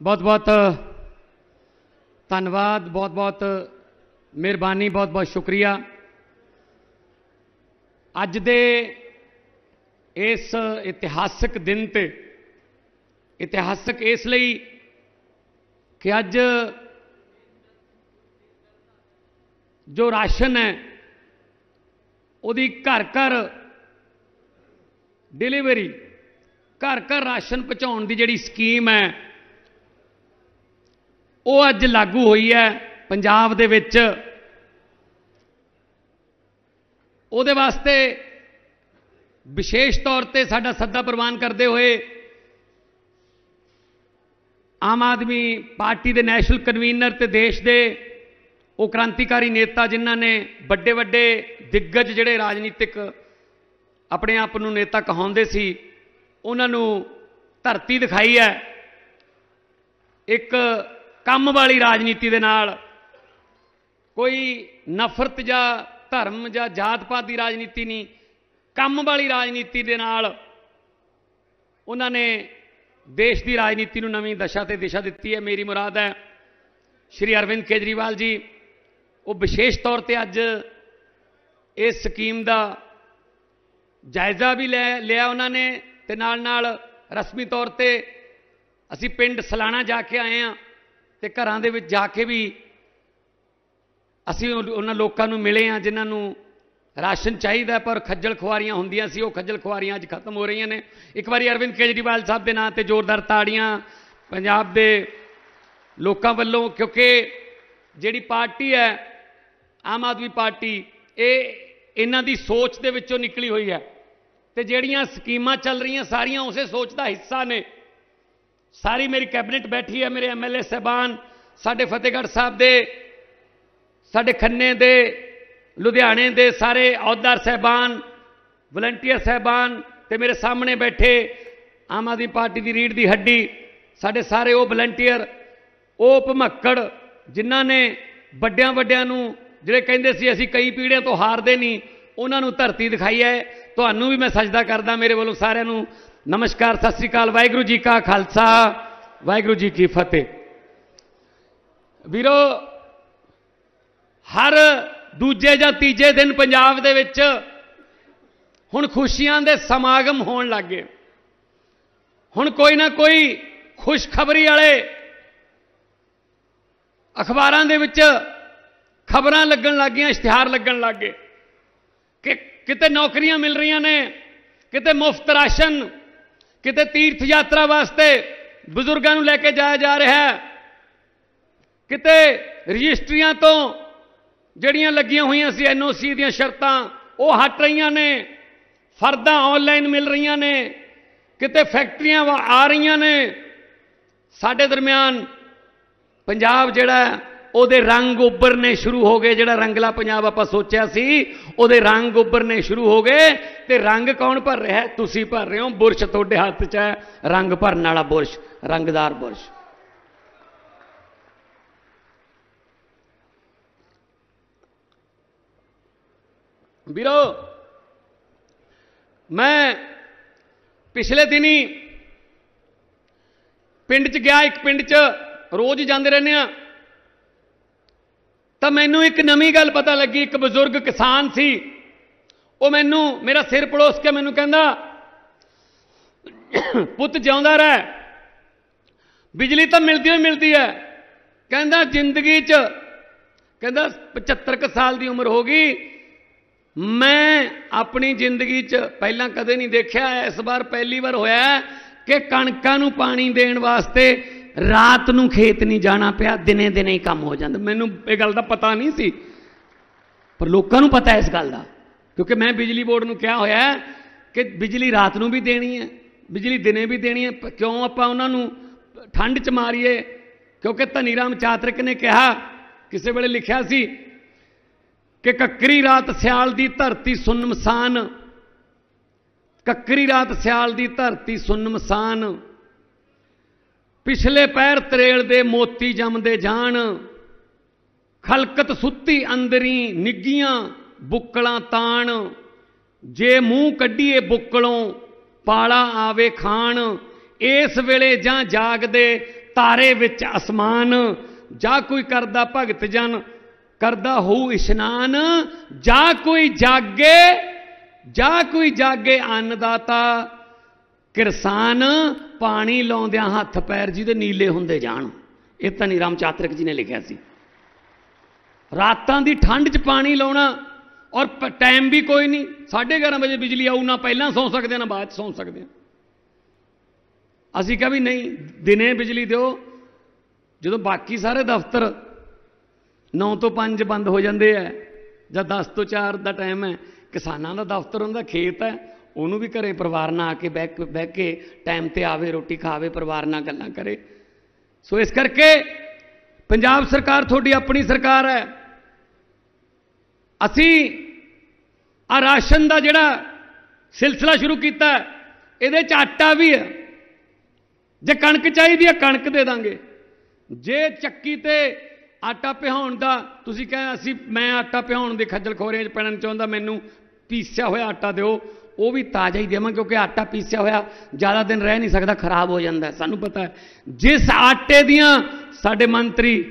ਬਹੁਤ ਬਹੁਤ ਧੰਨਵਾਦ ਬਹੁਤ ਬਹੁਤ ਮਿਹਰਬਾਨੀ ਬਹੁਤ ਬਹੁਤ ਸ਼ੁਕਰੀਆ ਅੱਜ ਦੇ ਇਸ ਇਤਿਹਾਸਕ ਦਿਨ ਤੇ ਇਤਿਹਾਸਕ ਇਸ ਲਈ ਕਿ ਅੱਜ ਜੋ ਰਾਸ਼ਨ ਹੈ ਉਹਦੀ ਘਰ ਘਰ ਡਿਲੀਵਰੀ ਘਰ ਘਰ ਰਾਸ਼ਨ ਪਹੁੰਚਾਉਣ ਦੀ ਜਿਹੜੀ ਸਕੀਮ ਹੈ ਉਹ ਅੱਜ ਲਾਗੂ ਹੋਈ ਹੈ ਪੰਜਾਬ ਦੇ ਵਿੱਚ। ਉਹਦੇ ਵਾਸਤੇ ਵਿਸ਼ੇਸ਼ ਤੌਰ ਤੇ ਸਾਡਾ ਸੱਦਾ ਪ੍ਰਵਾਨ ਕਰਦੇ ਹੋਏ ਆਮ ਆਦਮੀ ਪਾਰਟੀ ਦੇ ਨੈਸ਼ਨਲ ਕਨਵੀਨਰ ਤੇ ਦੇਸ਼ ਦੇ ਉਹ ਕ੍ਰਾਂਤੀਕਾਰੀ ਨੇਤਾ ਜਿਨ੍ਹਾਂ ਨੇ ਵੱਡੇ ਵੱਡੇ ਦਿੱਗਜ ਜਿਹੜੇ ਰਾਜਨੀਤਿਕ ਆਪਣੇ ਆਪ ਨੂੰ ਨੇਤਾ ਕਹਾਉਂਦੇ ਸੀ, ਉਹਨਾਂ ਨੂੰ ਧਰਤੀ ਦਿਖਾਈ ਹੈ। ਇੱਕ ਕੰਮ ਵਾਲੀ ਰਾਜਨੀਤੀ ਦੇ ਨਾਲ। ਕੋਈ ਨਫ਼ਰਤ ਜਾਂ ਧਰਮ ਜਾਂ ਜਾਤ ਪਾਤ ਦੀ ਰਾਜਨੀਤੀ ਨਹੀਂ। ਕੰਮ ਵਾਲੀ ਰਾਜਨੀਤੀ ਦੇ ਨਾਲ ਉਹਨਾਂ ਨੇ ਦੇਸ਼ ਦੀ ਰਾਜਨੀਤੀ ਨੂੰ ਨਵੀਂ ਦਸ਼ਾ ਤੇ ਦਿਸ਼ਾ ਦਿੱਤੀ ਹੈ। ਮੇਰੀ ਮੁਰਾਦ ਹੈ, ਸ਼੍ਰੀ ਅਰਵਿੰਦ ਕੇਜਰੀਵਾਲ ਜੀ, ਉਹ ਵਿਸ਼ੇਸ਼ ਤੌਰ ਤੇ ਅੱਜ ਇਸ ਸਕੀਮ ਦਾ ਜਾਇਜ਼ਾ ਵੀ ਲੈ, ਲਿਆ ਉਹਨਾਂ ਨੇ ਤੇ ਨਾਲ ਨਾਲ ਰਸਮੀ ਤੌਰ ਤੇ ਅਸੀਂ ਪਿੰਡ ਸਲਾਣਾ ਜਾ ਕੇ ਆਏ ਆ ਤੇ ਘਰਾਂ ਦੇ ਵਿੱਚ ਜਾ ਕੇ ਵੀ ਅਸੀਂ ਉਹਨਾਂ ਲੋਕਾਂ ਨੂੰ ਮਿਲੇ ਆ ਜਿਨ੍ਹਾਂ ਨੂੰ ਰਾਸ਼ਨ ਚਾਹੀਦਾ, ਪਰ ਖੱਜਲ ਖੁਆਰੀਆਂ ਹੁੰਦੀਆਂ ਸੀ, ਉਹ ਖੱਜਲ ਖੁਆਰੀਆਂ ਅੱਜ ਖਤਮ ਹੋ ਰਹੀਆਂ ਨੇ। ਇੱਕ ਵਾਰੀ ਅਰਵਿੰਦ ਕੇਜਰੀਵਾਲ ਸਾਹਿਬ ਦੇ ਨਾਂ ਤੇ ਜ਼ੋਰਦਾਰ ਤਾੜੀਆਂ ਪੰਜਾਬ ਦੇ ਲੋਕਾਂ ਵੱਲੋਂ, ਕਿਉਂਕਿ ਜਿਹੜੀ ਪਾਰਟੀ ਹੈ, ਆਮ ਆਦਮੀ ਪਾਰਟੀ, ਇਹ ਇਹਨਾਂ ਦੀ ਸੋਚ ਦੇ ਵਿੱਚੋਂ ਨਿਕਲੀ ਹੋਈ ਹੈ। ਤੇ ਜਿਹੜੀਆਂ ਸਕੀਮਾਂ ਚੱਲ ਰਹੀਆਂ, ਸਾਰੀਆਂ ਉਸੇ ਸੋਚ ਦਾ ਹਿੱਸਾ ਨੇ। ਸਾਰੀ ਮੇਰੀ ਕੈਬਨਿਟ ਬੈਠੀ ਹੈ, ਮੇਰੇ ਐਮਐਲਏ ਸਹਿਬਾਨ, ਸਾਡੇ ਫਤਿਹਗੜ੍ਹ ਸਾਹਿਬ ਦੇ, ਸਾਡੇ ਖੰਨੇ ਦੇ, ਲੁਧਿਆਣੇ ਦੇ ਸਾਰੇ ਅਹੁਦਾਰ ਸਹਿਬਾਨ ਵਲੰਟੀਅਰ ਸਹਿਬਾਨ ਤੇ ਮੇਰੇ ਸਾਹਮਣੇ ਬੈਠੇ ਆਮ ਆਦਮੀ ਪਾਰਟੀ ਦੀ ਰੀੜ ਦੀ ਹੱਡੀ, ਸਾਡੇ ਸਾਰੇ ਉਹ ਵਲੰਟੀਅਰ ਉਹ ਭਮੱਕੜ, ਜਿਨ੍ਹਾਂ ਨੇ ਵੱਡਿਆਂ ਵੱਡਿਆਂ ਨੂੰ, ਜਿਹੜੇ ਕਹਿੰਦੇ ਸੀ ਅਸੀਂ ਕਈ ਪੀੜ੍ਹੀਆਂ ਤੋਂ ਹਾਰਦੇ ਨਹੀਂ, ਉਹਨਾਂ ਨੂੰ ਧਰਤੀ ਦਿਖਾਈ ਹੈ। ਤੁਹਾਨੂੰ ਵੀ ਮੈਂ ਸਜਦਾ ਕਰਦਾ ਮੇਰੇ ਵੱਲੋਂ ਸਾਰਿਆਂ ਨੂੰ ਨਮਸਕਾਰ, ਸਤਿ ਸ੍ਰੀ ਅਕਾਲ, ਵਾਹਿਗੁਰੂ ਜੀ ਕਾ ਖਾਲਸਾ, ਵਾਹਿਗੁਰੂ ਜੀ ਕੀ ਫਤਿਹ। ਵੀਰੋ, ਹਰ ਦੂਜੇ ਜਾਂ ਤੀਜੇ ਦਿਨ ਪੰਜਾਬ ਦੇ ਵਿੱਚ ਹੁਣ ਖੁਸ਼ੀਆਂ ਦੇ ਸਮਾਗਮ ਹੋਣ ਲੱਗੇ ਹੁਣ ਕੋਈ ਨਾ ਕੋਈ ਖੁਸ਼ਖਬਰੀ ਵਾਲੇ ਅਖਬਾਰਾਂ ਦੇ ਵਿੱਚ ਖਬਰਾਂ ਲੱਗਣ ਲੱਗੀਆਂ ਇਸ਼ਤਿਹਾਰ ਲੱਗਣ ਲੱਗੇ ਕਿ ਕਿਤੇ ਨੌਕਰੀਆਂ ਮਿਲ ਰਹੀਆਂ ਨੇ, ਕਿਤੇ ਮੁਫਤ ਰਾਸ਼ਨ ਕਿਤੇ ਤੀਰਥ ਯਾਤਰਾ ਵਾਸਤੇ ਬਜ਼ੁਰਗਾਂ ਨੂੰ ਲੈ ਕੇ ਜਾਇਆ ਜਾ ਰਿਹਾ ਹੈ। ਕਿਤੇ ਰਜਿਸਟਰੀਆਂ ਤੋਂ ਜਿਹੜੀਆਂ ਲੱਗੀਆਂ ਹੋਈਆਂ ਸੀ ਐਨਓਸੀ ਦੀਆਂ ਸ਼ਰਤਾਂ, ਉਹ ਹਟ ਰਹੀਆਂ ਨੇ, ਫਰਦਾਂ ਆਨਲਾਈਨ ਮਿਲ ਰਹੀਆਂ ਨੇ, ਕਿਤੇ ਫੈਕਟਰੀਆਂ ਆ ਰਹੀਆਂ ਨੇ। ਸਾਡੇ ਦਰਮਿਆਨ ਪੰਜਾਬ ਜਿਹੜਾ ਉਹਦੇ ਰੰਗ ਉੱਭਰਨੇ ਸ਼ੁਰੂ ਹੋ ਗਏ, ਜਿਹੜਾ ਰੰਗਲਾ ਪੰਜਾਬ ਆਪਾਂ ਸੋਚਿਆ ਸੀ, ਉਹਦੇ ਰੰਗ ਉੱਭਰਨੇ ਸ਼ੁਰੂ ਹੋ ਗਏ। ਤੇ ਰੰਗ ਕੌਣ ਭਰ ਰਿਹਾ ਤੁਸੀਂ ਭਰ ਰਹੇ ਹੋ। ਬੁਰਸ਼ ਤੁਹਾਡੇ ਹੱਥ 'ਚ ਹੈ। ਰੰਗ ਭਰਨ ਵਾਲਾ ਬੁਰਸ਼, ਰੰਗਦਾਰ ਬੁਰਸ਼। ਵੀਰੋ, ਮੈਂ ਪਿਛਲੇ ਦਿਨੀ ਪਿੰਡ 'ਚ ਗਿਆ, ਇੱਕ ਪਿੰਡ 'ਚ ਰੋਜ਼ ਜਾਂਦੇ ਰਹਿੰਦੇ ਆ ਤਾਂ ਮੈਨੂੰ ਇੱਕ ਨਵੀਂ ਗੱਲ ਪਤਾ ਲੱਗੀ, ਇੱਕ ਬਜ਼ੁਰਗ ਕਿਸਾਨ ਸੀ। ਉਹ ਮੈਨੂੰ, ਮੇਰਾ ਸਿਰ ਪੜੋਸ ਕੇ ਮੈਨੂੰ ਕਹਿੰਦਾ, ਪੁੱਤ ਜਿਉਂਦਾ ਰਹਿ, ਬਿਜਲੀ ਤਾਂ ਮਿਲਦੀ ਹੀ ਮਿਲਦੀ ਹੈ। ਕਹਿੰਦਾ, ਜ਼ਿੰਦਗੀ 'ਚ, ਕਹਿੰਦਾ 75 ਕ ਸਾਲ ਦੀ ਉਮਰ ਹੋ ਗਈ। ਮੈਂ ਆਪਣੀ ਜ਼ਿੰਦਗੀ 'ਚ ਪਹਿਲਾਂ ਕਦੇ ਨਹੀਂ ਦੇਖਿਆ, ਇਸ ਵਾਰ ਪਹਿਲੀ ਵਾਰ ਹੋਇਆ ਕਿ ਕਣਕਾਂ ਨੂੰ ਪਾਣੀ ਦੇਣ ਵਾਸਤੇ ਰਾਤ ਨੂੰ ਖੇਤ ਨਹੀਂ ਜਾਣਾ ਪਿਆ, ਦਿਨੇ ਦਿਨੇ ਹੀ ਕੰਮ ਹੋ ਜਾਂਦਾ। ਮੈਨੂੰ ਇਹ ਗੱਲ ਦਾ ਪਤਾ ਨਹੀਂ ਸੀ, ਪਰ ਲੋਕਾਂ ਨੂੰ ਪਤਾ ਇਸ ਗੱਲ ਦਾ, ਕਿਉਂਕਿ ਮੈਂ ਬਿਜਲੀ ਬੋਰਡ ਨੂੰ ਕਿਹਾ ਹੋਇਆ ਕਿ ਬਿਜਲੀ ਰਾਤ ਨੂੰ ਵੀ ਦੇਣੀ ਹੈ, ਬਿਜਲੀ ਦਿਨੇ ਵੀ ਦੇਣੀ ਹੈ ਕਿਉਂ ਆਪਾਂ ਉਹਨਾਂ ਨੂੰ ਠੰਡ 'ਚ ਮਾਰੀਏ? ਕਿਉਂਕਿ ਧਨੀ ਰਾਮ ਚਾਤਰਿਕ ਨੇ ਕਿਹਾ, ਕਿਸੇ ਵੇਲੇ ਲਿਖਿਆ ਸੀ ਕਿ ਕੱਕਰੀ ਰਾਤ ਸਿਆਲ ਦੀ ਧਰਤੀ ਸੁਨਮਸਾਨ ਕੱਕਰੀ ਰਾਤ ਸਿਆਲ ਦੀ ਧਰਤੀ ਸੁਨਮਸਾਨ ਪਿਛਲੇ ਪੈਰ ਤਰੇਲ ਦੇ ਮੋਤੀ ਜੰਮਦੇ ਜਾਣ, ਖਲਕਤ ਸੁੱਤੀ ਅੰਦਰੀ ਨਿੱਗੀਆਂ ਬੁੱਕਲਾਂ ਤਾਣ, ਜੇ ਮੂੰਹ ਕੱਢੀਏ ਬੁੱਕਲੋਂ ਪਾਲਾ ਆਵੇ ਖਾਣ, ਇਸ ਵੇਲੇ ਜਾਂ ਜਾਗਦੇ ਤਾਰੇ ਵਿੱਚ ਅਸਮਾਨ, ਜਾਂ ਕੋਈ ਕਰਦਾ ਭਗਤ ਜਨ, ਕਰਦਾ ਹੋਊ ਇਸ਼ਨਾਨ, ਜਾਂ ਕੋਈ ਜਾਗੇ, ਜਾਂ ਕੋਈ ਜਾਗੇ ਅੰਨਦਾਤਾ ਕਿਰਸਾਨ ਪਾਣੀ ਲਾਉਂਦਿਆਂ ਹੱਥ ਪੈਰ ਜਿਹਦੇ ਨੀਲੇ ਹੁੰਦੇ ਜਾਣ। ਇਹ ਤਾਂ ਨਹੀਂ ਰਾਮ ਚਾਤਰਕ ਜੀ ਨੇ ਲਿਖਿਆ ਸੀ। ਰਾਤਾਂ ਦੀ ਠੰਡ 'ਚ ਪਾਣੀ ਲਾਉਣਾ ਔਰ ਟਾਈਮ ਵੀ ਕੋਈ ਨਹੀਂ 11:30 ਵਜੇ ਬਿਜਲੀ ਆਊ, ਨਾ ਪਹਿਲਾਂ ਸੌਂ ਸਕਦੇ, ਨਾ ਬਾਅਦ 'ਚ ਸੌਂ ਸਕਦੇ। ਆ ਅਸੀਂ ਕਿਹਾ ਵੀ ਨਹੀਂ, ਦਿਨੇ ਬਿਜਲੀ ਦਿਓ। ਜਦੋਂ ਬਾਕੀ ਸਾਰੇ ਦਫ਼ਤਰ 9 ਤੋਂ 5 ਬੰਦ ਹੋ ਜਾਂਦੇ ਆ ਜਾਂ 10 ਤੋਂ 4 ਦਾ ਟਾਈਮ ਹੈ ਕਿਸਾਨਾਂ ਦਾ ਦਫ਼ਤਰ ਹੁੰਦਾ, ਖੇਤ ਹੈ ਉਹਨੂੰ ਵੀ ਘਰੇ ਪਰਿਵਾਰ ਨਾਲ ਆ ਕੇ ਬਹਿ ਬਹਿ ਕੇ ਟਾਈਮ ਤੇ ਆਵੇ, ਰੋਟੀ ਖਾਵੇ, ਪਰਿਵਾਰ ਨਾਲ ਗੱਲਾਂ ਕਰੇ। ਸੋ ਇਸ ਕਰਕੇ ਪੰਜਾਬ ਸਰਕਾਰ ਤੁਹਾਡੀ ਆਪਣੀ ਸਰਕਾਰ ਹੈ। ਅਸੀਂ ਆ ਰਾਸ਼ਨ ਦਾ ਜਿਹੜਾ ਸਿਲਸਿਲਾ ਸ਼ੁਰੂ ਕੀਤਾ ਇਹਦੇ ਚ ਆਟਾ ਵੀ ਹੈ। ਜੇ ਕਣਕ ਚਾਹੀਦੀ ਹੈ, ਕਣਕ ਦੇ ਦਾਂਗੇ। ਜੇ ਚੱਕੀ ਤੇ ਆਟਾ ਪਿਹਾਉਣ ਦਾ, ਤੁਸੀਂ ਕਹਿੰਦੇ ਅਸੀਂ, ਮੈਂ ਆਟਾ ਪਿਹਾਉਣ ਦੇ ਖੱਜਲ ਖੋਰਿਆਂ 'ਚ ਪੈਣਾ ਚਾਹੁੰਦਾ, ਮੈਨੂੰ ਪੀਸਿਆ ਹੋਇਆ ਆਟਾ ਦਿਓ। ਉਹ ਵੀ ਤਾਜ਼ਾ ਹੀ ਦੇਵਾਂ ਕਿਉਂਕਿ ਆਟਾ ਪੀਸਿਆ ਹੋਇਆ, ਜ਼ਿਆਦਾ ਦਿਨ ਰਹਿ ਨਹੀਂ ਸਕਦਾ, ਖਰਾਬ ਹੋ ਜਾਂਦਾ ਸਾਨੂੰ ਪਤਾ ਹੈ, ਜਿਸ ਆਟੇ ਦੀਆਂ ਸਾਡੇ ਮੰਤਰੀ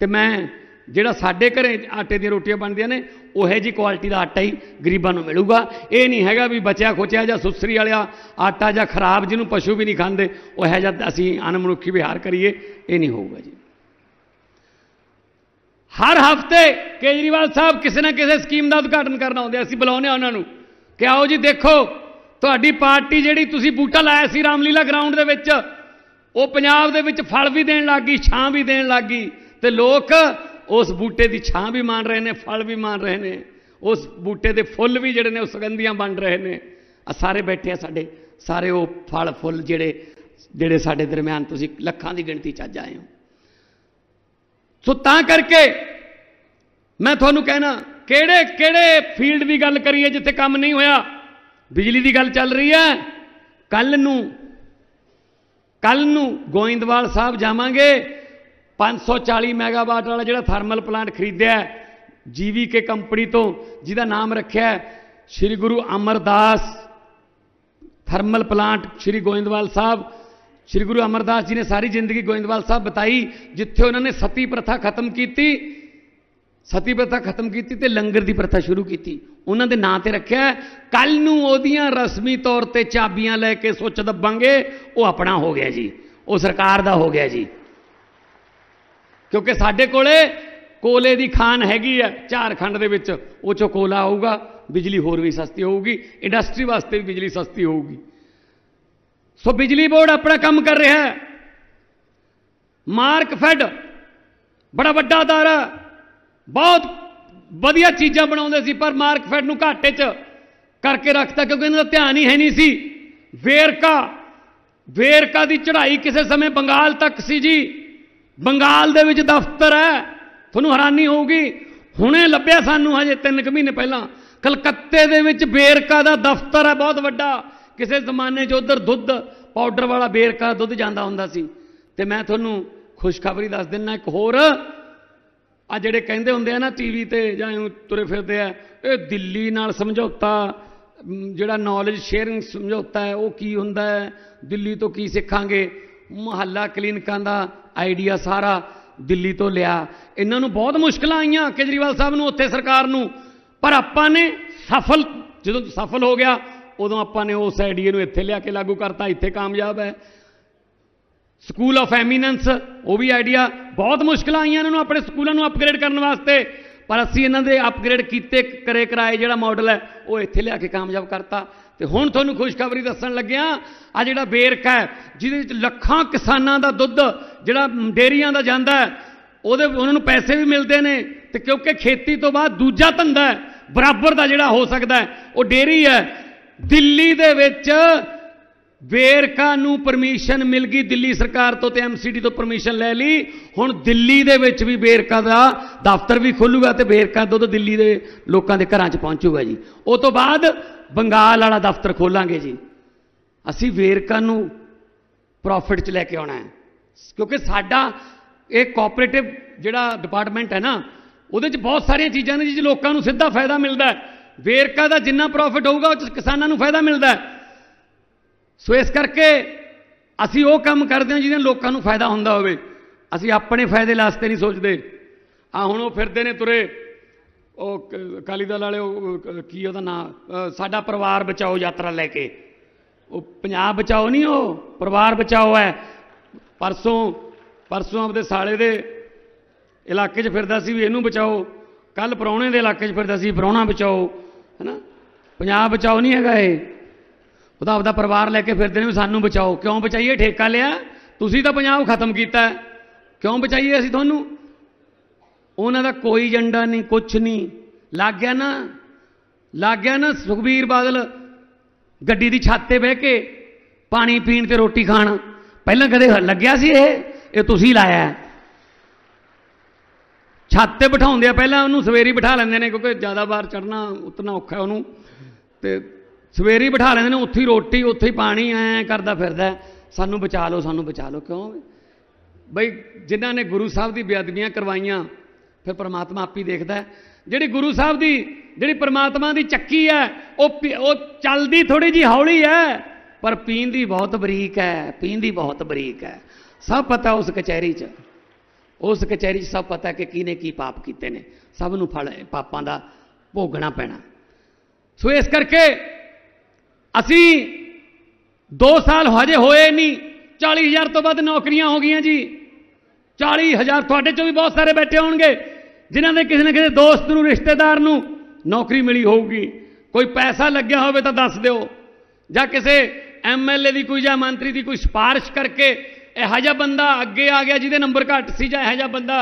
ਤੇ ਮੈਂ, ਜਿਹੜਾ ਸਾਡੇ ਘਰੇ ਆਟੇ ਦੀਆਂ ਰੋਟੀਆਂ ਬਣਦੀਆਂ ਨੇ, ਉਹੇ ਜੀ ਕੁਆਲਿਟੀ ਦਾ ਆਟਾ ਹੀ ਗਰੀਬਾਂ ਨੂੰ ਮਿਲੂਗਾ। ਇਹ ਨਹੀਂ ਹੈਗਾ ਵੀ ਬਚਿਆ ਖੋਚਿਆ ਜਾਂ ਸੁਸਰੀ ਵਾਲਿਆ ਆਟਾ ਜਾਂ ਖਰਾਬ ਜਿਹਨੂੰ ਪਸ਼ੂ ਵੀ ਨਹੀਂ ਖਾਂਦੇ, ਉਹ ਹੈ ਜਦ ਅਸੀਂ ਅਨਮਨੁੱਖੀ ਵਿਹਾਰ ਕਰੀਏ, ਇਹ ਨਹੀਂ ਹੋਊਗਾ ਜੀ। ਹਰ ਹਫ਼ਤੇ ਕੇਜਰੀਵਾਲ ਸਾਹਿਬ ਕਿਸੇ ਨਾ ਕਿਸੇ ਸਕੀਮ ਦਾ ਉਦਘਾਟਨ ਕਰਨਾ ਆਉਂਦੇ ਅਸੀਂ ਬੁਲਾਉਂਦੇ ਆ ਉਹਨਾਂ ਨੂੰ। ਕਿ ਆਓ ਜੀ ਦੇਖੋ, ਤੁਹਾਡੀ ਪਾਰਟੀ ਜਿਹੜੀ ਤੁਸੀਂ ਬੂਟਾ ਲਾਇਆ ਸੀ ਰਾਮਲੀਲਾ ਗਰਾਊਂਡ ਦੇ ਵਿੱਚ, ਉਹ ਪੰਜਾਬ ਦੇ ਵਿੱਚ ਫਲ ਵੀ ਦੇਣ ਲੱਗੀ ਛਾਂ ਵੀ ਦੇਣ ਲੱਗੀ ਤੇ ਲੋਕ ਉਸ ਬੂਟੇ ਦੀ ਛਾਂ ਵੀ ਮਾਣ ਰਹੇ ਨੇ, ਫਲ ਵੀ ਮਾਣ ਰਹੇ ਨੇ, ਉਸ ਬੂਟੇ ਦੇ ਫੁੱਲ ਵੀ ਜਿਹੜੇ ਨੇ, ਉਹ ਸੁਗੰਧੀਆਂ ਬਣ ਰਹੇ ਨੇ। ਆ ਸਾਰੇ ਬੈਠੇ ਆ ਸਾਡੇ, ਸਾਰੇ ਉਹ ਫਲ ਫੁੱਲ ਜਿਹੜੇ ਜਿਹੜੇ ਸਾਡੇ ਦਰਮਿਆਨ ਤੁਸੀਂ ਲੱਖਾਂ ਦੀ ਗਿਣਤੀ ਚ ਅੱਜ ਆਏ ਹੋ। ਸੋ ਤਾਂ ਕਰਕੇ ਮੈਂ ਤੁਹਾਨੂੰ ਕਹਿਣਾ ਕਿਹੜੇ ਕਿਹੜੇ ਫੀਲਡ ਦੀ ਗੱਲ ਕਰੀਏ ਜਿੱਥੇ ਕੰਮ ਨਹੀਂ ਹੋਇਆ? ਬਿਜਲੀ ਦੀ ਗੱਲ ਚੱਲ ਰਹੀ ਹੈ। ਕੱਲ ਨੂੰ ਕੱਲ ਨੂੰ ਗੋਇੰਦਵਾਲ ਸਾਹਿਬ ਜਾਵਾਂਗੇ। 540 ਮੈਗਾਵਾਟ ਵਾਲਾ ਜਿਹੜਾ ਥਰਮਲ ਪਲਾਂਟ ਖਰੀਦਿਆ ਜੀਵੀਕੇ ਕੰਪਨੀ ਤੋਂ, ਜਿਹਦਾ ਨਾਮ ਰੱਖਿਆ ਸ੍ਰੀ ਗੁਰੂ ਅਮਰਦਾਸ ਥਰਮਲ ਪਲਾਂਟ, ਸ੍ਰੀ ਗੋਇੰਦਵਾਲ ਸਾਹਿਬ। ਸ੍ਰੀ ਗੁਰੂ ਅਮਰਦਾਸ ਜੀ ਨੇ ਸਾਰੀ ਜ਼ਿੰਦਗੀ ਗੋਇੰਦਵਾਲ ਸਾਹਿਬ ਬਤਾਈ, ਜਿੱਥੇ ਉਹਨਾਂ ਨੇ ਸਤੀ ਪ੍ਰਥਾ ਖਤਮ ਕੀਤੀ। ਸਤੀ ਪ੍ਰਥਾ ਖਤਮ ਕੀਤੀ ਤੇ ਲੰਗਰ ਦੀ ਪ੍ਰਥਾ ਸ਼ੁਰੂ ਕੀਤੀ। ਉਹਨਾਂ ਦੇ ਨਾਂ ਤੇ ਰੱਖਿਆ ਕੱਲ ਨੂੰ ਉਹਦੀਆਂ ਰਸਮੀ ਤੌਰ ਤੇ ਚਾਬੀਆਂ ਲੈ ਕੇ ਸੁੱਚ ਦੱਬਾਂਗੇ, ਉਹ ਆਪਣਾ ਹੋ ਗਿਆ ਜੀ। ਉਹ ਸਰਕਾਰ ਦਾ ਹੋ ਗਿਆ ਜੀ। ਕਿਉਂਕਿ ਸਾਡੇ ਕੋਲੇ ਕੋਲੇ ਦੀ ਖਾਨ ਹੈਗੀ ਹੈ ਝਾਰਖੰਡ ਦੇ ਵਿੱਚ, ਉਹ ਚੋਂ ਕੋਲਾ ਆਊਗਾ, ਬਿਜਲੀ ਹੋਰ ਵੀ ਸਸਤੀ ਹੋਊਗੀ, ਇੰਡਸਟਰੀ ਵਾਸਤੇ ਵੀ ਬਿਜਲੀ ਸਸਤੀ ਹੋਊਗੀ। ਸੋ ਬਿਜਲੀ ਬੋਰਡ ਆਪਣਾ ਕੰਮ ਕਰ ਰਿਹਾ ਹੈ। ਮਾਰਕ ਫੈਡ, ਬੜਾ ਵੱਡਾ ਅਦਾਰਾ ਬਹੁਤ ਵਧੀਆ ਚੀਜ਼ਾਂ ਬਣਾਉਂਦੇ ਸੀ, ਪਰ ਮਾਰਕਫੈਡ ਨੂੰ ਘਾਟੇ 'ਚ ਕਰਕੇ ਰੱਖਤਾ ਕਿਉਂਕਿ ਇਹਨਾਂ ਦਾ ਧਿਆਨ ਹੀ ਹੈ ਨਹੀਂ ਸੀ। ਵੇਰਕਾ ਵੇਰਕਾ ਦੀ ਚੜ੍ਹਾਈ ਕਿਸੇ ਸਮੇਂ ਬੰਗਾਲ ਤੱਕ ਸੀ ਜੀ। ਬੰਗਾਲ ਦੇ ਵਿੱਚ ਦਫ਼ਤਰ ਹੈ, ਤੁਹਾਨੂੰ ਹੈਰਾਨੀ ਹੋਊਗੀ। ਹੁਣੇ ਲੱਭਿਆ ਸਾਨੂੰ ਹਜੇ 3 ਕੁ ਮਹੀਨੇ ਪਹਿਲਾਂ। ਕਲਕੱਤੇ ਦੇ ਵਿੱਚ ਬੇਰਕਾ ਦਾ ਦਫ਼ਤਰ ਹੈ, ਬਹੁਤ ਵੱਡਾ। ਕਿਸੇ ਜ਼ਮਾਨੇ 'ਚ ਉਧਰ ਦੁੱਧ ਪਾਊਡਰ ਵਾਲਾ ਬੇਰਕਾ ਦੁੱਧ ਜਾਂਦਾ ਹੁੰਦਾ ਸੀ। ਤੇ ਮੈਂ ਤੁਹਾਨੂੰ ਖੁਸ਼ਖਬਰੀ ਦੱਸ ਦਿੰਨਾ ਇੱਕ ਹੋਰ। ਆ ਜਿਹੜੇ ਕਹਿੰਦੇ ਹੁੰਦੇ ਆ ਨਾ ਟੀਵੀ ਤੇ ਜਾਂ ਤੁਰੇ ਫਿਰਦੇ ਆ, ਇਹ ਦਿੱਲੀ ਨਾਲ ਸਮਝੌਤਾ ਜਿਹੜਾ ਨੌਲੇਜ ਸ਼ੇਅਰਿੰਗ ਸਮਝੌਤਾ ਹੈ, ਉਹ ਕੀ ਹੁੰਦਾ ਹੈ? ਦਿੱਲੀ ਤੋਂ ਕੀ ਸਿੱਖਾਂਗੇ? ਮੁਹੱਲਾ ਕਲੀਨਿਕਾਂ ਦਾ ਆਈਡੀਆ ਸਾਰਾ ਦਿੱਲੀ ਤੋਂ ਲਿਆ। ਇਹਨਾਂ ਨੂੰ ਬਹੁਤ ਮੁਸ਼ਕਲਾਂ ਆਈਆਂ ਕੇਜਰੀਵਾਲ ਸਾਹਿਬ ਨੂੰ ਉੱਥੇ ਸਰਕਾਰ ਨੂੰ। ਪਰ ਆਪਾਂ ਨੇ ਸਫਲ, ਜਦੋਂ ਸਫਲ ਹੋ ਗਿਆ, ਉਦੋਂ ਆਪਾਂ ਨੇ ਉਸ ਆਈਡੀਆ ਨੂੰ ਇੱਥੇ ਲਿਆ ਕੇ ਲਾਗੂ ਕਰਤਾ। ਇੱਥੇ ਕਾਮਯਾਬ ਹੈ। ਸਕੂਲ ਆਫ ਐਮੀਨੈਂਸ ਉਹ ਵੀ ਆਈਡੀਆ ਬਹੁਤ ਮੁਸ਼ਕਲਾਂ ਆਈਆਂ ਇਹਨਾਂ ਨੂੰ ਆਪਣੇ ਸਕੂਲਾਂ ਨੂੰ ਅਪਗ੍ਰੇਡ ਕਰਨ ਵਾਸਤੇ। ਪਰ ਅਸੀਂ ਇਹਨਾਂ ਦੇ ਅਪਗ੍ਰੇਡ ਕੀਤੇ, ਕਰੇ ਕਰਾਏ ਜਿਹੜਾ ਮਾਡਲ ਹੈ, ਉਹ ਇੱਥੇ ਲਿਆ ਕੇ ਕਾਮਯਾਬ ਕਰਤਾ। ਤੇ ਹੁਣ ਤੁਹਾਨੂੰ ਖੁਸ਼ਖਬਰੀ ਦੱਸਣ ਲੱਗਿਆ ਆ ਜਿਹੜਾ ਬੇਰਕਾ ਹੈ, ਜਿਹਦੇ ਵਿੱਚ ਲੱਖਾਂ ਕਿਸਾਨਾਂ ਦਾ ਦੁੱਧ, ਜਿਹੜਾ ਡੇਰੀਆਂ ਦਾ ਜਾਂਦਾ ਹੈ, ਉਹਦੇ ਉਹਨਾਂ ਨੂੰ ਪੈਸੇ ਵੀ ਮਿਲਦੇ ਨੇ। ਤੇ ਕਿਉਂਕਿ ਖੇਤੀ ਤੋਂ ਬਾਅਦ ਦੂਜਾ ਧੰਦਾ ਹੈ, ਬਰਾਬਰ ਦਾ ਜਿਹੜਾ ਹੋ ਸਕਦਾ ਉਹ ਡੇਰੀ ਹੈ। ਦਿੱਲੀ ਦੇ ਵਿੱਚ ਵੇਰਕਾ ਨੂੰ ਪਰਮਿਸ਼ਨ ਮਿਲ ਗਈ ਦਿੱਲੀ ਸਰਕਾਰ ਤੋਂ ਤੇ ਐਮਸੀਡੀ ਤੋਂ ਪਰਮਿਸ਼ਨ ਲੈ ਲਈ। ਹੁਣ ਦਿੱਲੀ ਦੇ ਵਿੱਚ ਵੀ ਵੇਰਕਾ ਦਾ ਦਫ਼ਤਰ ਵੀ ਖੋਲੂਗਾ ਤੇ ਵੇਰਕਾ ਦੁੱਧ ਦਿੱਲੀ ਦੇ ਲੋਕਾਂ ਦੇ ਘਰਾਂ 'ਚ ਪਹੁੰਚੂਗਾ ਜੀ। ਉਹ ਤੋਂ ਬਾਅਦ ਬੰਗਾਲ ਵਾਲਾ ਦਫ਼ਤਰ ਖੋਲਾਂਗੇ ਜੀ। ਅਸੀਂ ਵੇਰਕਾ ਨੂੰ ਪ੍ਰੋਫਿਟ 'ਚ ਲੈ ਕੇ ਆਉਣਾ ਹੈ। ਕਿਉਂਕਿ ਸਾਡਾ ਇਹ ਕੋਆਪਰੇਟਿਵ ਜਿਹੜਾ ਡਿਪਾਰਟਮੈਂਟ ਹੈ ਨਾ, ਉਹਦੇ 'ਚ ਬਹੁਤ ਸਾਰੀਆਂ ਚੀਜ਼ਾਂ ਨੇ ਜਿਹ ਲੋਕਾਂ ਨੂੰ ਸਿੱਧਾ ਫਾਇਦਾ ਮਿਲਦਾ ਹੈ। ਵੇਰਕਾ ਦਾ ਜਿੰਨਾ ਪ੍ਰੋਫਿਟ ਹੋਊਗਾ, ਉਹ 'ਚ ਕਿਸਾਨਾਂ ਨੂੰ ਫਾਇਦਾ ਮਿਲਦਾ ਹੈ। ਸੋ ਇਸ ਕਰਕੇ ਅਸੀਂ ਉਹ ਕੰਮ ਕਰਦੇ ਹਾਂ ਜਿਹਦੇ ਲੋਕਾਂ ਨੂੰ ਫਾਇਦਾ ਹੁੰਦਾ ਹੋਵੇ। ਅਸੀਂ ਆਪਣੇ ਫਾਇਦੇ ਵਾਸਤੇ ਨਹੀਂ ਸੋਚਦੇ। ਆ ਹੁਣ ਉਹ ਫਿਰਦੇ ਨੇ ਤੁਰੇ। ਉਹ ਕ- ਅਕਾਲੀ ਦਲ ਵਾਲੇ, ਉਹ ਕੀ ਉਹਦਾ ਨਾਂ? ਸਾਡਾ ਪਰਿਵਾਰ ਬਚਾਓ ਯਾਤਰਾ ਲੈ ਕੇ। ਉਹ ਪੰਜਾਬ ਬਚਾਓ ਨਹੀਂ ਉਹ, ਪਰਿਵਾਰ ਬਚਾਓ ਹੈ। ਪਰਸੋਂ ਪਰਸੋਂ ਆਪਦੇ ਸਾਲੇ ਦੇ ਇਲਾਕੇ 'ਚ ਫਿਰਦਾ ਸੀ ਵੀ ਇਹਨੂੰ ਬਚਾਓ। ਕੱਲ ਪ੍ਰਾਹੁਣੇ ਦੇ ਇਲਾਕੇ 'ਚ ਫਿਰਦਾ ਸੀ ਪ੍ਰਾਹੁਣਾ ਬਚਾਓ। ਹੈਨਾ? ਪੰਜਾਬ ਬਚਾਓ ਨਹੀਂ ਹੈਗਾ ਇਹ। ਉਹਦਾ ਆਪਦਾ ਪਰਿਵਾਰ ਲੈ ਕੇ ਫਿਰਦੇ ਨੇ ਵੀ ਸਾਨੂੰ ਬਚਾਓ। ਕਿਉਂ ਬਚਾਈਏ? ਠੇਕਾ ਲਿਆ। ਤੁਸੀਂ ਤਾਂ ਪੰਜਾਬ ਖਤਮ ਕੀਤਾ। ਕਿਉਂ ਬਚਾਈਏ ਅਸੀਂ ਤੁਹਾਨੂੰ? ਉਹਨਾਂ ਦਾ ਕੋਈ ਏਜੰਡਾ ਨਹੀਂ, ਕੁਛ ਨਹੀਂ। ਲੱਗ ਗਿਆ ਨਾ, ਲੱਗ ਗਿਆ ਨਾ ਸੁਖਬੀਰ ਬਾਦਲ ਗੱਡੀ ਦੀ ਛੱਤ ਤੇ ਬਹਿ ਕੇ ਪਾਣੀ ਪੀਣ ਤੇ ਰੋਟੀ ਖਾਣ। ਪਹਿਲਾਂ ਕਦੇ ਲੱਗਿਆ ਸੀ ਇਹ? ਇਹ ਤੁਸੀਂ ਲਾਇਆ। ਛੱਤ ਤੇ ਬਿਠਾਉਂਦੇ ਆ। ਪਹਿਲਾਂ ਉਹਨੂੰ ਸਵੇਰੀ ਬਿਠਾ ਲੈਂਦੇ ਨੇ ਕਿਉਂਕਿ ਜ਼ਿਆਦਾ ਵਾਰ ਚੜਨਾ ਉਤਨਾ ਔਖਾ ਉਹਨੂੰ। ਤੇ ਸਵੇਰੀ ਬਿਠਾ ਲੈਂਦੇ ਨੇ, ਉੱਥੇ ਹੀ ਰੋਟੀ, ਉੱਥੇ ਹੀ ਪਾਣੀ, ਐ ਕਰਦਾ ਫਿਰਦਾ। ਸਾਨੂੰ ਬਚਾ ਲਓ, ਸਾਨੂੰ ਬਚਾ ਲਓ। ਕਿਉਂ? ਬਈ ਜਿਨ੍ਹਾਂ ਨੇ ਗੁਰੂ ਸਾਹਿਬ ਦੀ ਬੇਅਦਬੀਆਂ ਕਰਵਾਈਆਂ, ਫਿਰ ਪ੍ਰਮਾਤਮਾ ਆਪ ਹੀ ਦੇਖਦਾ ਜਿਹੜੀ ਗੁਰੂ ਸਾਹਿਬ ਦੀ, ਜਿਹੜੀ ਪ੍ਰਮਾਤਮਾ ਦੀ ਚੱਕੀ ਹੈ, ਉਹ ਉਹ ਚੱਲਦੀ ਥੋੜੀ ਜੀ ਹੌਲੀ ਹੈ, ਪਰ ਪੀਂਦੀ ਬਹੁਤ ਬਰੀਕ ਹੈ ਪੀਂਦੀ ਬਹੁਤ ਬਰੀਕ ਹੈ। ਸਭ ਪਤਾ ਉਸ ਕਚਹਿਰੀ 'ਚ। ਉਸ ਕਚਹਿਰੀ 'ਚ ਸਭ ਪਤਾ ਕਿ ਕਿਹਨੇ ਕੀ ਪਾਪ ਕੀਤੇ ਨੇ। ਸਭ ਨੂੰ ਫਲ, ਪਾਪਾਂ ਦਾ ਭੋਗਣਾ ਪੈਣਾ। ਸੋ ਇਸ ਕਰਕੇ ਅਸੀਂ 2 ਸਾਲ ਹਜੇ ਹੋਏ ਨਹੀਂ। 40000 ਤੋਂ ਵੱਧ ਨੌਕਰੀਆਂ ਹੋ ਗਈਆਂ ਜੀ। 40000 ਤੁਹਾਡੇ ਚੋਂ ਵੀ ਬਹੁਤ ਸਾਰੇ ਬੈਠੇ ਹੋਣਗੇ, ਜਿਨ੍ਹਾਂ ਦੇ ਕਿਸੇ ਨਾ ਕਿਸੇ ਦੋਸਤ ਨੂੰ, ਰਿਸ਼ਤੇਦਾਰ ਨੂੰ ਨੌਕਰੀ ਮਿਲੀ ਹੋਊਗੀ। ਕੋਈ ਪੈਸਾ ਲੱਗਿਆ ਹੋਵੇ ਤਾਂ ਦੱਸ ਦਿਓ। ਜਾਂ ਕਿਸੇ ਐਮਐਲਏ ਦੀ ਕੋਈ ਜਾਂ ਮੰਤਰੀ ਦੀ ਕੋਈ ਸਿਫਾਰਿਸ਼ ਕਰਕੇ, ਇਹੋ ਜਿਹਾ ਬੰਦਾ ਅੱਗੇ ਆ ਗਿਆ ਜਿਹਦੇ ਨੰਬਰ ਘੱਟ ਸੀ ਜਾਂ ਇਹੋ ਜਿਹਾ ਬੰਦਾ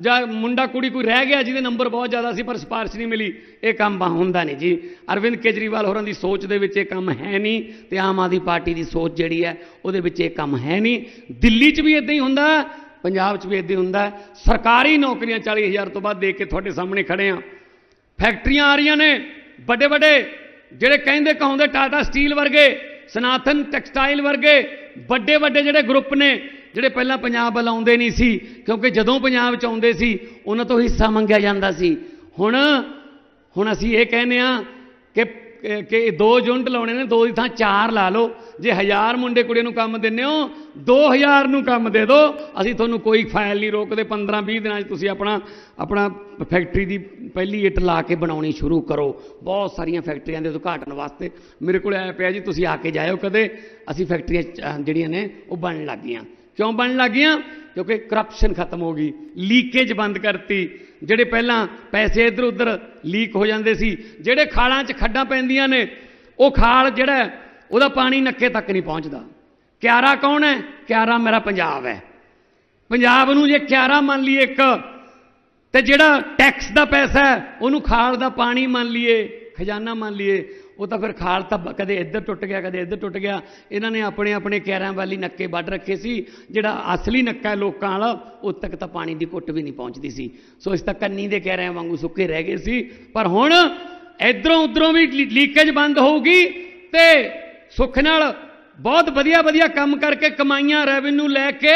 ਜਾਂ ਮੁੰਡਾ ਕੁੜੀ ਕੋਈ ਰਹਿ ਗਿਆ ਜਿਹਦੇ ਨੰਬਰ ਬਹੁਤ ਜ਼ਿਆਦਾ ਸੀ, ਪਰ ਸਿਫਾਰਿਸ਼ ਨਹੀਂ ਮਿਲੀ, ਇਹ ਕੰਮ ਬਾ- ਹੁੰਦਾ ਨਹੀਂ ਜੀ। ਅਰਵਿੰਦ ਕੇਜਰੀਵਾਲ ਹੋਰਾਂ ਦੀ ਸੋਚ ਦੇ ਵਿੱਚ ਇਹ ਕੰਮ ਹੈ ਨਹੀਂ ਤੇ ਆਮ ਆਦਮੀ ਪਾਰਟੀ ਦੀ ਸੋਚ ਜਿਹੜੀ ਹੈ, ਉਹਦੇ ਵਿੱਚ ਇਹ ਕੰਮ ਹੈ ਨਹੀਂ। ਦਿੱਲੀ 'ਚ ਵੀ ਇਦਾਂ ਹੀ ਹੁੰਦਾ, ਪੰਜਾਬ 'ਚ ਵੀ ਇਦਾਂ ਹੀ ਹੁੰਦਾ। ਸਰਕਾਰੀ ਨੌਕਰੀਆਂ 40000 ਤੋਂ ਬਾਅਦ ਦੇ ਕੇ ਤੁਹਾਡੇ ਸਾਹਮਣੇ ਖੜੇ ਆ। ਫੈਕਟਰੀਆਂ ਆ ਰਹੀਆਂ ਨੇ, ਵੱਡੇ ਵੱਡੇ, ਜਿਹੜੇ ਕਹਿੰਦੇ ਕਹਾਉਂਦੇ ਟਾਟਾ ਸਟੀਲ ਵਰਗੇ, ਸਨਾਤਨ ਟੈਕਸਟਾਈਲ ਵਰਗੇ, ਵੱਡੇ ਵੱਡੇ ਜਿਹੜੇ ਗਰੁੱਪ ਨੇ ਜਿਹੜੇ ਪਹਿਲਾਂ ਪੰਜਾਬ ਵੱਲ ਆਉਂਦੇ ਨਹੀਂ ਸੀ, ਕਿਉਂਕਿ ਜਦੋਂ ਪੰਜਾਬ ਚ ਆਉਂਦੇ ਸੀ, ਉਹਨਾਂ ਤੋਂ ਹਿੱਸਾ ਮੰਗਿਆ ਜਾਂਦਾ ਸੀ। ਹੁਣ ਹੁਣ ਅਸੀਂ ਇਹ ਕਹਿੰਦੇ ਆ ਕਿ ਕਿ ਦੋ ਯੂਨਿਟ ਲਾਉਣੇ ਨੇ, ਦੋ ਦੀ ਥਾਂ ਚਾਰ ਲਾ ਲਓ। ਜੇ ਹਜ਼ਾਰ ਮੁੰਡੇ ਕੁੜੀਆਂ ਨੂੰ ਕੰਮ ਦਿੰਦੇ ਹੋ 2000 ਨੂੰ ਕੰਮ ਦੇ ਦਿਓ। ਅਸੀਂ ਤੁਹਾਨੂੰ ਕੋਈ ਫਾਇਲ ਨਹੀਂ ਰੋਕਦੇ 15 20 ਦਿਨਾਂ 'ਚ ਤੁਸੀਂ ਆਪਣਾ ਆਪਣਾ ਫੈਕਟਰੀ ਦੀ ਪਹਿਲੀ ਇੱਟ ਲਾ ਕੇ ਬਣਾਉਣੀ ਸ਼ੁਰੂ ਕਰੋ। ਬਹੁਤ ਸਾਰੀਆਂ ਫੈਕਟਰੀਆਂ ਦੇ ਉਦਘਾਟਨ ਵਾਸਤੇ ਮੇਰੇ ਕੋਲ ਆਇਆ ਪਿਆ ਜੀ, ਤੁਸੀਂ ਆ ਕੇ ਜਾਇਓ ਕਦੇ। ਅਸੀਂ ਫੈਕਟਰੀਆਂ ਚ- ਜਿਹੜੀਆਂ ਨੇ, ਉਹ ਬਣਨ ਲੱਗ ਗਈਆਂ। ਕਿਉਂ ਬਣਨ ਲੱਗ ਗਈਆਂ ਕਿਉਂਕਿ ਕਰਪਸ਼ਨ ਖਤਮ ਹੋ ਗਈ। ਲੀਕੇਜ ਬੰਦ ਕਰਤੀ। ਜਿਹੜੇ ਪਹਿਲਾਂ ਪੈਸੇ ਇੱਧਰ ਉੱਧਰ ਲੀਕ ਹੋ ਜਾਂਦੇ ਸੀ, ਜਿਹੜੇ ਖਾਲਾਂ 'ਚ ਖੱਡਾਂ ਪੈਂਦੀਆਂ ਨੇ, ਉਹ ਖਾਲ ਜਿਹੜਾ ਉਹਦਾ ਪਾਣੀ ਨੱਕੇ ਤੱਕ ਨਹੀਂ ਪਹੁੰਚਦਾ। ਕਿਆਰਾ ਕੌਣ ਹੈ? ਕਿਆਰਾ ਮੇਰਾ ਪੰਜਾਬ ਹੈ। ਪੰਜਾਬ ਨੂੰ ਜੇ ਕਿਆਰਾ ਮੰਨ ਲਈਏ ਇੱਕ, ਤੇ ਜਿਹੜਾ ਟੈਕਸ ਦਾ ਪੈਸਾ ਹੈ, ਉਹਨੂੰ ਖਾਲ ਦਾ ਪਾਣੀ ਮੰਨ ਲਈਏ, ਖਜ਼ਾਨਾ ਮੰਨ ਲਈਏ ਉਹ ਤਾਂ ਫਿਰ ਖਾਲ ਤਾਂ ਬ- ਕਦੇ ਇੱਧਰ ਟੁੱਟ ਗਿਆ, ਕਦੇ ਇੱਧਰ ਟੁੱਟ ਗਿਆ। ਇਹਨਾਂ ਨੇ ਆਪਣੇ ਆਪਣੇ ਕਿਆਰਾਂ ਵਾਲੀ ਨੱਕੇ ਵੱਢ ਰੱਖੇ ਸੀ। ਜਿਹੜਾ ਅਸਲੀ ਨੱਕਾ ਹੈ ਲੋਕਾਂ ਵਾਲਾ ਉਦ ਤੱਕ ਤਾਂ ਪਾਣੀ ਦੀ ਕੁੱਟ ਵੀ ਨਹੀਂ ਪਹੁੰਚਦੀ ਸੀ। ਸੋ ਇਸ ਤਾਂ ਕੰਨੀ ਦੇ ਕਿਆਰਿਆਂ ਵਾਂਗੂ ਸੁੱਕੇ ਰਹਿ ਗਏ ਸੀ। ਪਰ ਹੁਣ ਇਧਰੋਂ ਉਧਰੋਂ ਵੀ ਲੀਕੇਜ ਬੰਦ ਹੋਊਗੀ ਤੇ ਸੁੱਖ ਨਾਲ ਬਹੁਤ ਵਧੀਆ ਵਧੀਆ ਕੰਮ ਕਰਕੇ ਕਮਾਈਆਂ ਰੈਵਨਿਊ ਲੈ ਕੇ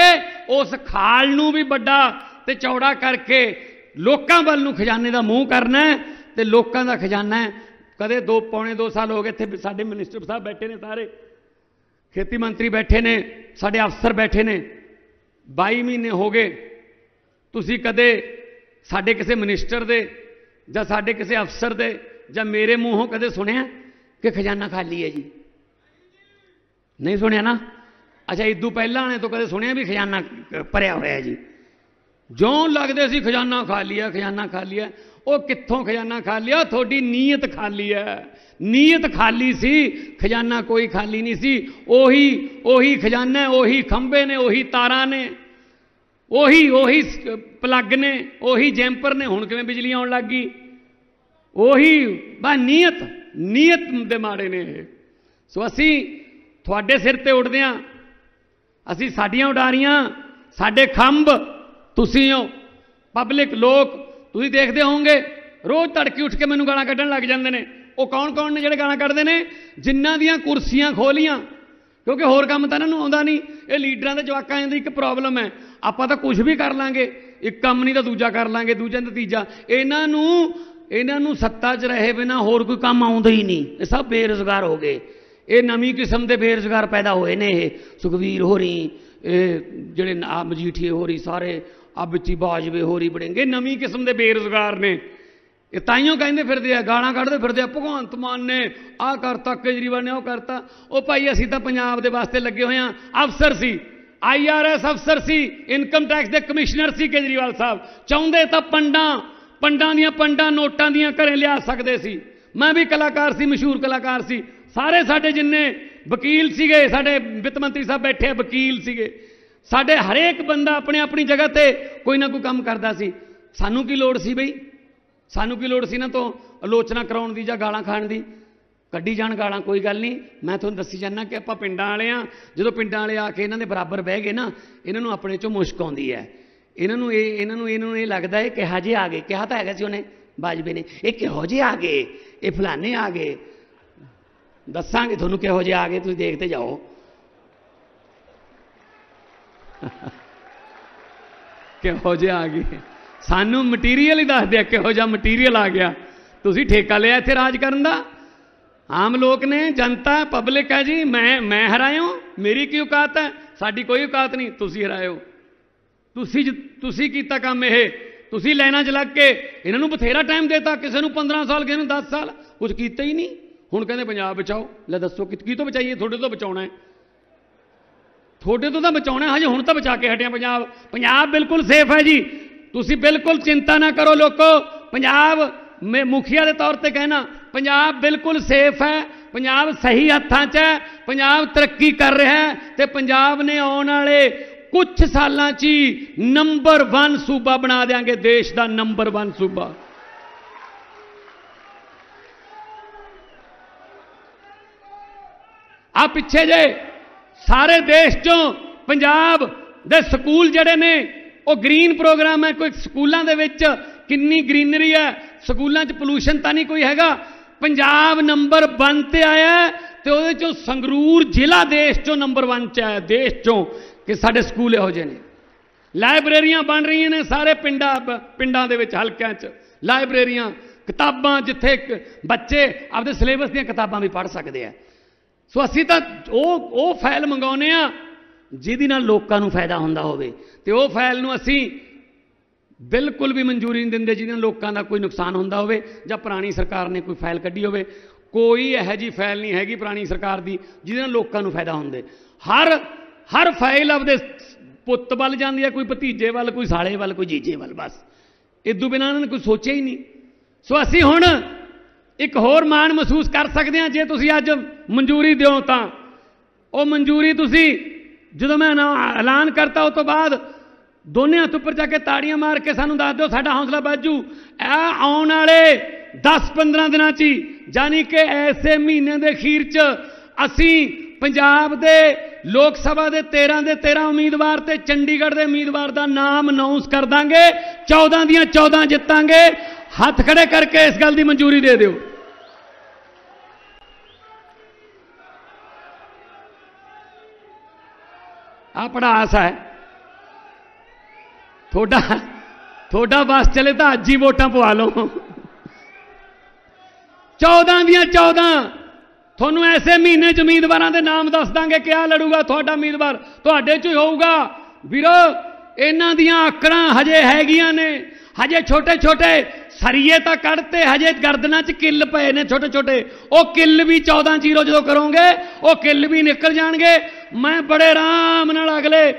ਉਸ ਖਾਲ ਨੂੰ ਵੀ ਵੱਡਾ ਤੇ ਚੌੜਾ ਕਰਕੇ ਲੋਕਾਂ ਵੱਲ ਨੂੰ ਖਜ਼ਾਨੇ ਦਾ ਮੂੰਹ ਕਰਨਾ ਹੈ ਤੇ ਲੋਕਾਂ ਦਾ ਖਜ਼ਾਨਾ ਕਦੇ ਦੋ ਪੌਣੇ 2 ਸਾਲ ਹੋ ਗਏ ਇੱਥੇ ਸਾਡੇ ਮਿਨਿਸਟਰ ਸਾਹਿਬ ਬੈਠੇ ਨੇ ਸਾਰੇ ਖੇਤੀ ਮੰਤਰੀ ਬੈਠੇ ਨੇ ਸਾਡੇ ਅਫਸਰ ਬੈਠੇ ਨੇ 22 ਮਹੀਨੇ ਹੋ ਗਏ ਤੁਸੀਂ ਕਦੇ ਸਾਡੇ ਕਿਸੇ ਮਿਨਿਸਟਰ ਦੇ ਜਾਂ ਸਾਡੇ ਕਿਸੇ ਅਫਸਰ ਦੇ ਜਾਂ ਮੇਰੇ ਮੂੰਹੋਂ ਕਦੇ ਸੁਣਿਆ ਕਿ ਖਜ਼ਾਨਾ ਖਾਲੀ ਹੈ ਜੀ ਨਹੀਂ ਸੁਣਿਆ ਨਾ ਅੱਛਾ ਇਦੋਂ ਪਹਿਲਾਂ ਨੇ ਤੋਂ ਕਦੇ ਸੁਣਿਆ ਵੀ ਖਜ਼ਾਨਾ ਅ, ਭਰਿਆ ਹੋਇਆ ਹੈ ਜੀ ਜਿਉਂ ਲੱਗਦੇ ਸੀ ਖਜ਼ਾਨਾ ਖਾਲੀ ਹੈ ਖਜ਼ਾਨਾ ਖਾਲੀ ਹੈ ਉਹ ਕਿੱਥੋਂ ਖਜ਼ਾਨਾ ਖਾਲੀ ਆ ਤੁਹਾਡੀ ਨੀਅਤ ਖਾਲੀ ਹੈ ਨੀਅਤ ਖਾਲੀ ਸੀ ਖਜ਼ਾਨਾ ਕੋਈ ਖਾਲੀ ਨਹੀਂ ਸੀ ਉਹੀ ਉਹੀ ਖਜ਼ਾਨਾ ਹੈ, ਉਹੀ ਖੰਭੇ ਨੇ ਉਹੀ ਤਾਰਾਂ ਨੇ ਉਹੀ ਉਹੀ ਸ- ਪਲੱਗ ਨੇ ਉਹੀ ਜੈਂਪਰ ਨੇ ਹੁਣ ਕਿਵੇਂ ਬਿਜਲੀ ਆਉਣ ਲੱਗ ਗਈ ਉਹੀ ਬਾ ਨੀਅਤ ਨੀਅਤ ਦੇ ਮਾੜੇ ਨੇ ਇਹ ਸੋ ਅਸੀਂ ਤੁਹਾਡੇ ਸਿਰ ਤੇ ਉੱਡਦੇ ਹਾਂ ਅਸੀਂ ਸਾਡੀਆਂ ਉਡਾਰੀਆਂ ਸਾਡੇ ਖੰਭ ਤੁਸੀਂ ਹੋ ਪਬਲਿਕ ਲੋਕ ਤੁਸੀਂ ਦੇਖਦੇ ਹੋਵੋਗੇ, ਰੋਜ਼ ਤੜਕੇ ਉੱਠ ਕੇ ਮੈਨੂੰ ਗਾਲਾਂ ਕੱਢਣ ਲੱਗ ਜਾਂਦੇ ਨੇ। ਉਹ ਕੌਣ ਕੌਣ ਨੇ ਜਿਹੜੇ ਗਾਲਾਂ ਕੱਢਦੇ ਨੇ? ਜਿਨ੍ਹਾਂ ਦੀਆਂ ਕੁਰਸੀਆਂ ਖੋਲੀਆਂ। ਕਿਉਂਕਿ ਹੋਰ ਕੰਮ ਤਾਂ ਇਹਨਾਂ ਨੂੰ ਆਉਂਦਾ ਨਹੀਂ। ਇਹ ਲੀਡਰਾਂ ਦੇ ਜਵਾਕਾਂ ਦੀ ਇੱਕ ਪ੍ਰੋਬਲਮ ਹੈ। ਆਪਾਂ ਤਾਂ ਕੁਝ ਵੀ ਕਰ ਲਾਂਗੇ। ਇੱਕ ਕੰਮ ਨਹੀਂ ਤਾਂ ਦੂਜਾ ਕਰ ਲਾਂਗੇ, ਦੂਜਾ ਤਾਂ ਤੀਜਾ। ਇਹਨਾਂ ਨੂੰ ਇਹਨਾਂ ਨੂੰ ਸੱਤਾ 'ਚ ਰਹੇ ਬਿਨਾ ਹੋਰ ਕੋਈ ਕੰਮ ਆਉਂਦਾ ਹੀ ਨਹੀਂ। ਇਹ ਸਭ ਬੇਰੁਜ਼ਗਾਰ ਹੋ ਗਏ। ਇਹ ਨਵੀਂ ਕਿਸਮ ਦੇ ਬੇਰੁਜ਼ਗਾਰ ਪੈਦਾ ਹੋਏ ਨੇ ਇਹ। ਸੁਖਵੀਰ ਹੋਰੀ, ਇਹ ਜਿਹੜੇ ਆ ਮਜੀਠੀਏ ਹੋਰੀ ਸਾਰੇ ਆ ਵਿੱਚੀ ਬਾਜਵੇ ਹੋਰੀ ਬੜੇਂਗੇ ਨਵੀਂ ਕਿਸਮ ਦੇ ਬੇਰੁਜ਼ਗਾਰ ਨੇ। ਇਹ ਤਾਈਓ ਕਹਿੰਦੇ ਫਿਰਦੇ ਆ, ਗਾਲਾਂ ਕੱਢਦੇ ਫਿਰਦੇ ਆ, ਭਗਵੰਤ ਮਾਨ ਨੇ ਆਹ ਕਰਤਾ, ਕੇਜਰੀਵਾਲ ਨੇ ਉਹ ਕਰਤਾ। ਉਹ ਭਾਈ ਅਸੀਂ ਤਾਂ ਪੰਜਾਬ ਦੇ ਵਾਸਤੇ ਲੱਗੇ ਹੋਏ ਆ। ਅਫਸਰ ਸੀ ਆਈਆਰਐਸ ਅਫਸਰ ਸੀ, ਇਨਕਮ ਟੈਕਸ ਦੇ ਕਮਿਸ਼ਨਰ ਸੀ ਕੇਜਰੀਵਾਲ ਸਾਹਿਬ। ਚਾਹੁੰਦੇ ਤਾਂ ਪੰਡਾਂ ਪੰਡਾਂ ਦੀਆਂ ਪੰਡਾਂ ਨੋਟਾਂ ਦੀਆਂ ਘਰੇ ਲਿਆ ਸਕਦੇ ਸੀ। ਮੈਂ ਵੀ ਕਲਾਕਾਰ ਸੀ, ਮਸ਼ਹੂਰ ਕਲਾਕਾਰ ਸੀ। ਸਾਰੇ ਸਾਡੇ ਜਿੰਨੇ ਵਕੀਲ ਸੀਗੇ, ਸਾਡੇ ਵਿੱਤ ਮੰਤਰੀ ਸਾਹਿਬ ਬੈਠੇ ਵਕੀਲ ਸੀਗੇ। ਸਾਡੇ ਹਰੇਕ ਬੰਦਾ ਆਪਣੇ ਆਪਣੀ ਜਗ੍ਹਾ ਤੇ ਕੋਈ ਨਾ ਕੋਈ ਕੰਮ ਕਰਦਾ ਸੀ। ਸਾਨੂੰ ਕੀ ਲੋੜ ਸੀ ਬਈ? ਸਾਨੂੰ ਕੀ ਲੋੜ ਸੀ ਨਾ ਤੋਂ ਆਲੋਚਨਾ ਕਰਾਉਣ ਦੀ ਜਾਂ ਗਾਲਾਂ ਖਾਣ ਦੀ? ਕੱਢੀ ਜਾਣ ਗਾਲਾਂ, ਕੋਈ ਗੱਲ ਨਹੀਂ। ਮੈਂ ਤੁਹਾਨੂੰ ਦੱਸੀ ਜਾਂਦਾ ਕਿ ਆਪਾਂ ਪਿੰਡਾਂ ਵਾਲੇ ਆ ਜਦੋਂ ਪਿੰਡਾਂ ਵਾਲੇ ਆ ਕੇ ਇਹਨਾਂ ਦੇ ਬਰਾਬਰ ਬਹਿ ਗਏ ਨਾ, ਇਹਨਾਂ ਨੂੰ ਆਪਣੇ ਚੋਂ ਮੁਸ਼ਕ ਆਉਂਦੀ ਹੈ। ਇਹਨਾਂ ਨੂੰ ਇਹ, ਇਹਨਾਂ ਨੂੰ ਇਹਨਾਂ ਨੂੰ ਇਹ ਲੱਗਦਾ ਹੈ ਕਿ ਹਜੇ ਆ ਗਏ। ਕਿਹਾ ਤਾਂ ਹੈਗਾ ਸੀ ਉਹਨੇ, ਬਾਜਵੇ ਨੇ। ਇਹ ਕਿਹੋ ਜਿਹੇ ਆ ਗਏ? ਇਹ ਫਲਾਣੇ ਆ ਗਏ। ਦੱਸਾਂਗੇ ਤੁਹਾਨੂੰ ਕਿਹੋ ਜਿਹੇ ਆ ਗਏ। ਤੁਸੀਂ ਦੇਖਦੇ ਜਾਓ। ਕਿਹੋ ਜਿਹੇ ਆ ਗਏ? ਸਾਨੂੰ ਮਟੀਰੀਅਲ ਹੀ ਦੱਸਦੇ ਦਿਆ ਕਿਹੋ ਜਿਹਾ ਮਟੀਰੀਅਲ ਆ ਗਿਆ। ਤੁਸੀਂ ਠੇਕਾ ਲਿਆ ਇੱਥੇ ਰਾਜ ਕਰਨ ਦਾ? ਆਮ ਲੋਕ ਨੇ, ਜਨਤਾ ਪਬਲਿਕ ਹੈ ਜੀ, ਮੈਂ ਮੈਂ ਹਰਾਇਓ ਮੇਰੀ ਕੀ ਔਕਾਤ ਹੈ? ਸਾਡੀ ਕੋਈ ਔਕਾਤ ਨਹੀਂ, ਤੁਸੀਂ ਹਰਾਇਓ। ਤੁਸੀਂ ਜ- ਤੁਸੀਂ ਕੀਤਾ ਕੰਮ ਇਹ। ਤੁਸੀਂ ਲਾਈਨਾਂ 'ਚ ਲੱਗ ਕੇ, ਇਹਨਾਂ ਨੂੰ ਬਥੇਰਾ ਟਾਈਮ ਦੇਤਾ। ਕਿਸੇ ਨੂੰ 15 ਸਾਲ, ਕਿਸੇ ਨੂੰ 10 ਸਾਲ। ਕੁਝ ਕੀਤਾ ਹੀ ਨਹੀਂ। ਹੁਣ ਕਹਿੰਦੇ ਪੰਜਾਬ ਬਚਾਓ। ਲੈ ਦੱਸੋ, ਕਿ, ਕੀ ਤੋਂ ਬਚਾਈਏ? ਤੁਹਾਡੇ ਤੋਂ ਬਚਾਉਣਾ ਹੈ। ਤੁਹਾਡੇ ਤੋਂ ਤਾਂ ਬਚਾਉਣਾ ਹਜੇ ਹੁਣ ਤਾਂ ਬਚਾ ਕੇ ਹਟਿਆ ਪੰਜਾਬ। ਪੰਜਾਬ ਬਿਲਕੁਲ ਸੇਫ ਹੈ ਜੀ। ਤੁਸੀਂ ਬਿਲਕੁਲ ਚਿੰਤਾ ਨਾ ਕਰੋ ਲੋਕੋ। ਪੰਜਾਬ ਮੈਂ ਮੁਖੀਆ ਦੇ ਤੌਰ ਤੇ ਕਹਿਣਾ, ਪੰਜਾਬ ਬਿਲਕੁਲ ਸੇਫ ਹੈ, ਪੰਜਾਬ ਸਹੀ ਹੱਥਾਂ 'ਚ ਹੈ, ਪੰਜਾਬ ਤਰੱਕੀ ਕਰ ਰਿਹਾ ਹੈ ਤੇ ਪੰਜਾਬ ਨੇ ਆਉਣ ਵਾਲੇ ਕੁਝ ਸਾਲਾਂ 'ਚ ਹੀ ਨੰਬਰ 1 ਸੂਬਾ ਬਣਾ ਦੇਾਂਗੇ ਦੇਸ਼ ਦਾ ਨੰਬਰ 1 ਸੂਬਾ। ਆ ਪਿੱਛੇ ਜੇ ਸਾਰੇ ਦੇਸ਼ ਚੋਂ ਪੰਜਾਬ ਦੇ ਸਕੂਲ ਜਿਹੜੇ ਨੇ, ਉਹ ਗ੍ਰੀਨ ਪ੍ਰੋਗਰਾਮ ਹੈ। ਕੋਈ ਸਕੂਲਾਂ ਦੇ ਵਿੱਚ ਕਿੰਨੀ ਗ੍ਰੀਨਰੀ ਹੈ, ਸਕੂਲਾਂ 'ਚ ਪੋਲੂਸ਼ਨ ਤਾਂ ਨਹੀਂ ਕੋਈ ਹੈਗਾ। ਪੰਜਾਬ ਨੰਬਰ 1 ਤੇ ਆਇਆ ਹੈ ਤੇ ਉਹਦੇ ਚੋਂ ਸੰਗਰੂਰ ਜ਼ਿਲ੍ਹਾ ਦੇਸ਼ ਚੋਂ ਨੰਬਰ 1 ਚ ਆਇਆ ਦੇਸ਼ ਚੋਂ, ਕਿ ਸਾਡੇ ਸਕੂਲ ਇਹੋ ਜਿਹੇ ਨੇ। ਲਾਇਬ੍ਰੇਰੀਆਂ ਬਣ ਰਹੀਆਂ ਨੇ ਸਾਰੇ ਪਿੰਡਾਂ ਪਿੰਡਾਂ ਦੇ ਵਿੱਚ, ਹਲਕਿਆਂ 'ਚ। ਲਾਇਬ੍ਰੇਰੀਆਂ, ਕਿਤਾਬਾਂ ਜਿੱਥੇ ਬੱਚੇ ਆਪਦੇ ਸਿਲੇਬਸ ਦੀਆਂ ਕਿਤਾਬਾਂ ਵੀ ਪੜ੍ਹ ਸਕਦੇ ਆ। ਸੋ ਅਸੀਂ ਤਾਂ ਉਹ ਉਹ ਫਾਈਲ ਮੰਗਾਉਨੇ ਆ ਜਿਹਦੇ ਨਾਲ ਲੋਕਾਂ ਨੂੰ ਫਾਇਦਾ ਹੁੰਦਾ ਹੋਵੇ। ਤੇ ਉਹ ਫਾਈਲ ਨੂੰ ਅਸੀਂ ਬਿਲਕੁਲ ਵੀ ਮਨਜ਼ੂਰੀ ਨਹੀਂ ਦਿੰਦੇ, ਜਿਹਦੇ ਨਾਲ ਲੋਕਾਂ ਦਾ ਕੋਈ ਨੁਕਸਾਨ ਹੁੰਦਾ ਹੋਵੇ ਜਾਂ ਪੁਰਾਣੀ ਸਰਕਾਰ ਨੇ ਕੋਈ ਫਾਈਲ ਕੱਢੀ ਹੋਵੇ। ਕੋਈ ਇਹੋ ਜੀ ਫਾਈਲ ਨਹੀਂ ਹੈਗੀ ਪੁਰਾਣੀ ਸਰਕਾਰ ਦੀ, ਜਿਹਦੇ ਨਾਲ ਲੋਕਾਂ ਨੂੰ ਫਾਇਦਾ ਹੁੰਦੇ। ਹਰ ਹਰ ਫਾਈਲ ਆਪਦੇ ਪੁੱਤ ਵੱਲ ਜਾਂਦੀ ਹੈ, ਕੋਈ ਭਤੀਜੇ ਵੱਲ, ਕੋਈ ਸਾਲੇ ਵੱਲ, ਕੋਈ ਜੀਜੇ ਵੱਲ, ਬਸ। ਇਦੋਂ ਬਿਨਾਂ ਇਹਨਾਂ ਨੇ ਕੋਈ ਸੋਚਿਆ ਹੀ ਨਹੀਂ। ਸੋ ਅਸੀਂ ਹੁਣ ਇੱਕ ਹੋਰ ਮਾਣ ਮਹਿਸੂਸ ਕਰ ਸਕਦੇ ਹਾਂ, ਜੇ ਤੁਸੀਂ ਅੱਜ ਮਨਜ਼ੂਰੀ ਦਿਓ ਤਾਂ। ਉਹ ਮਨਜ਼ੂਰੀ ਤੁਸੀਂ ਜਦੋਂ ਮੈਂ ਐਨਾ- ਐਲਾਨ ਕਰਤਾ ਉਸ ਤੋਂ ਬਾਅਦ ਦੋਨੇ ਹੱਥ ਉੱਪਰ ਜਾ ਕੇ ਤਾੜੀਆਂ ਮਾਰ ਕੇ ਸਾਨੂੰ ਦੱਸ ਦਿਓ, ਸਾਡਾ ਹੌਸਲਾ ਬਾਜੂ ਇਹ ਆਉਣ ਵਾਲੇ 10-15 ਦਿਨਾਂ 'ਚ ਹੀ ਯਾਨੀ ਕਿ ਐਸੇ ਮਹੀਨੇ ਦੇ ਅਖੀਰ 'ਚ ਅਸੀਂ ਪੰਜਾਬ ਦੇ ਲੋਕ ਸਭਾ ਦੇ 13 ਦੇ 13 ਉਮੀਦਵਾਰ ਤੇ ਚੰਡੀਗੜ੍ਹ ਦੇ ਉਮੀਦਵਾਰ ਦਾ ਨਾਮ ਅਨਾਉਂਸ ਕਰ ਦਾਂਗੇ। 14 ਦੀਆਂ 14 ਜਿੱਤਾਂਗੇ। ਹੱਥ ਖੜੇ ਕਰਕੇ ਇਸ ਗੱਲ ਦੀ ਮਨਜ਼ੂਰੀ ਦੇ ਦਿਓ। ਆ ਬੜਾ ਹੈ। ਤੁਹਾਡਾ ਤੁਹਾਡਾ ਬਸ ਚਲੇ ਤਾਂ ਅੱਜ ਹੀ ਵੋਟਾਂ ਪਵਾ ਲਓ। 14 ਦੀਆਂ 14 ਤੁਹਾਨੂੰ ਐਸੇ ਮਹੀਨੇ ਚ ਉਮੀਦਵਾਰਾਂ ਦੇ ਨਾਮ ਦੱਸ ਦਾਂਗੇ ਕਿਆ ਲੜੂਗਾ ਤੁਹਾਡਾ ਉਮੀਦਵਾਰ। ਤੁਹਾਡੇ ਚ ਹੀ ਹੋਊਗਾ। ਵੀਰੋ, ਇਹਨਾਂ ਦੀਆਂ ਆਕੜਾਂ ਹਜੇ ਹੈਗੀਆਂ ਨੇ। ਹਜੇ ਛੋਟੇ ਛੋਟੇ ਸਰੀਏ ਤਾਂ ਕੱਢਤੇ ਹਜੇ ਗਰਦਨਾਂ 'ਚ ਕਿੱਲ ਪਏ ਨੇ ਛੋਟੇ ਛੋਟੇ। ਉਹ ਕਿੱਲ ਵੀ 14 ਜ਼ੀਰੋ ਜਦੋਂ ਕਰੋਗੇ, ਉਹ ਕਿੱਲ ਵੀ ਨਿਕਲ ਜਾਣਗੇ। ਮੈਂ ਬੜੇ ਆਰਾਮ ਨਾਲ ਅਗਲੇ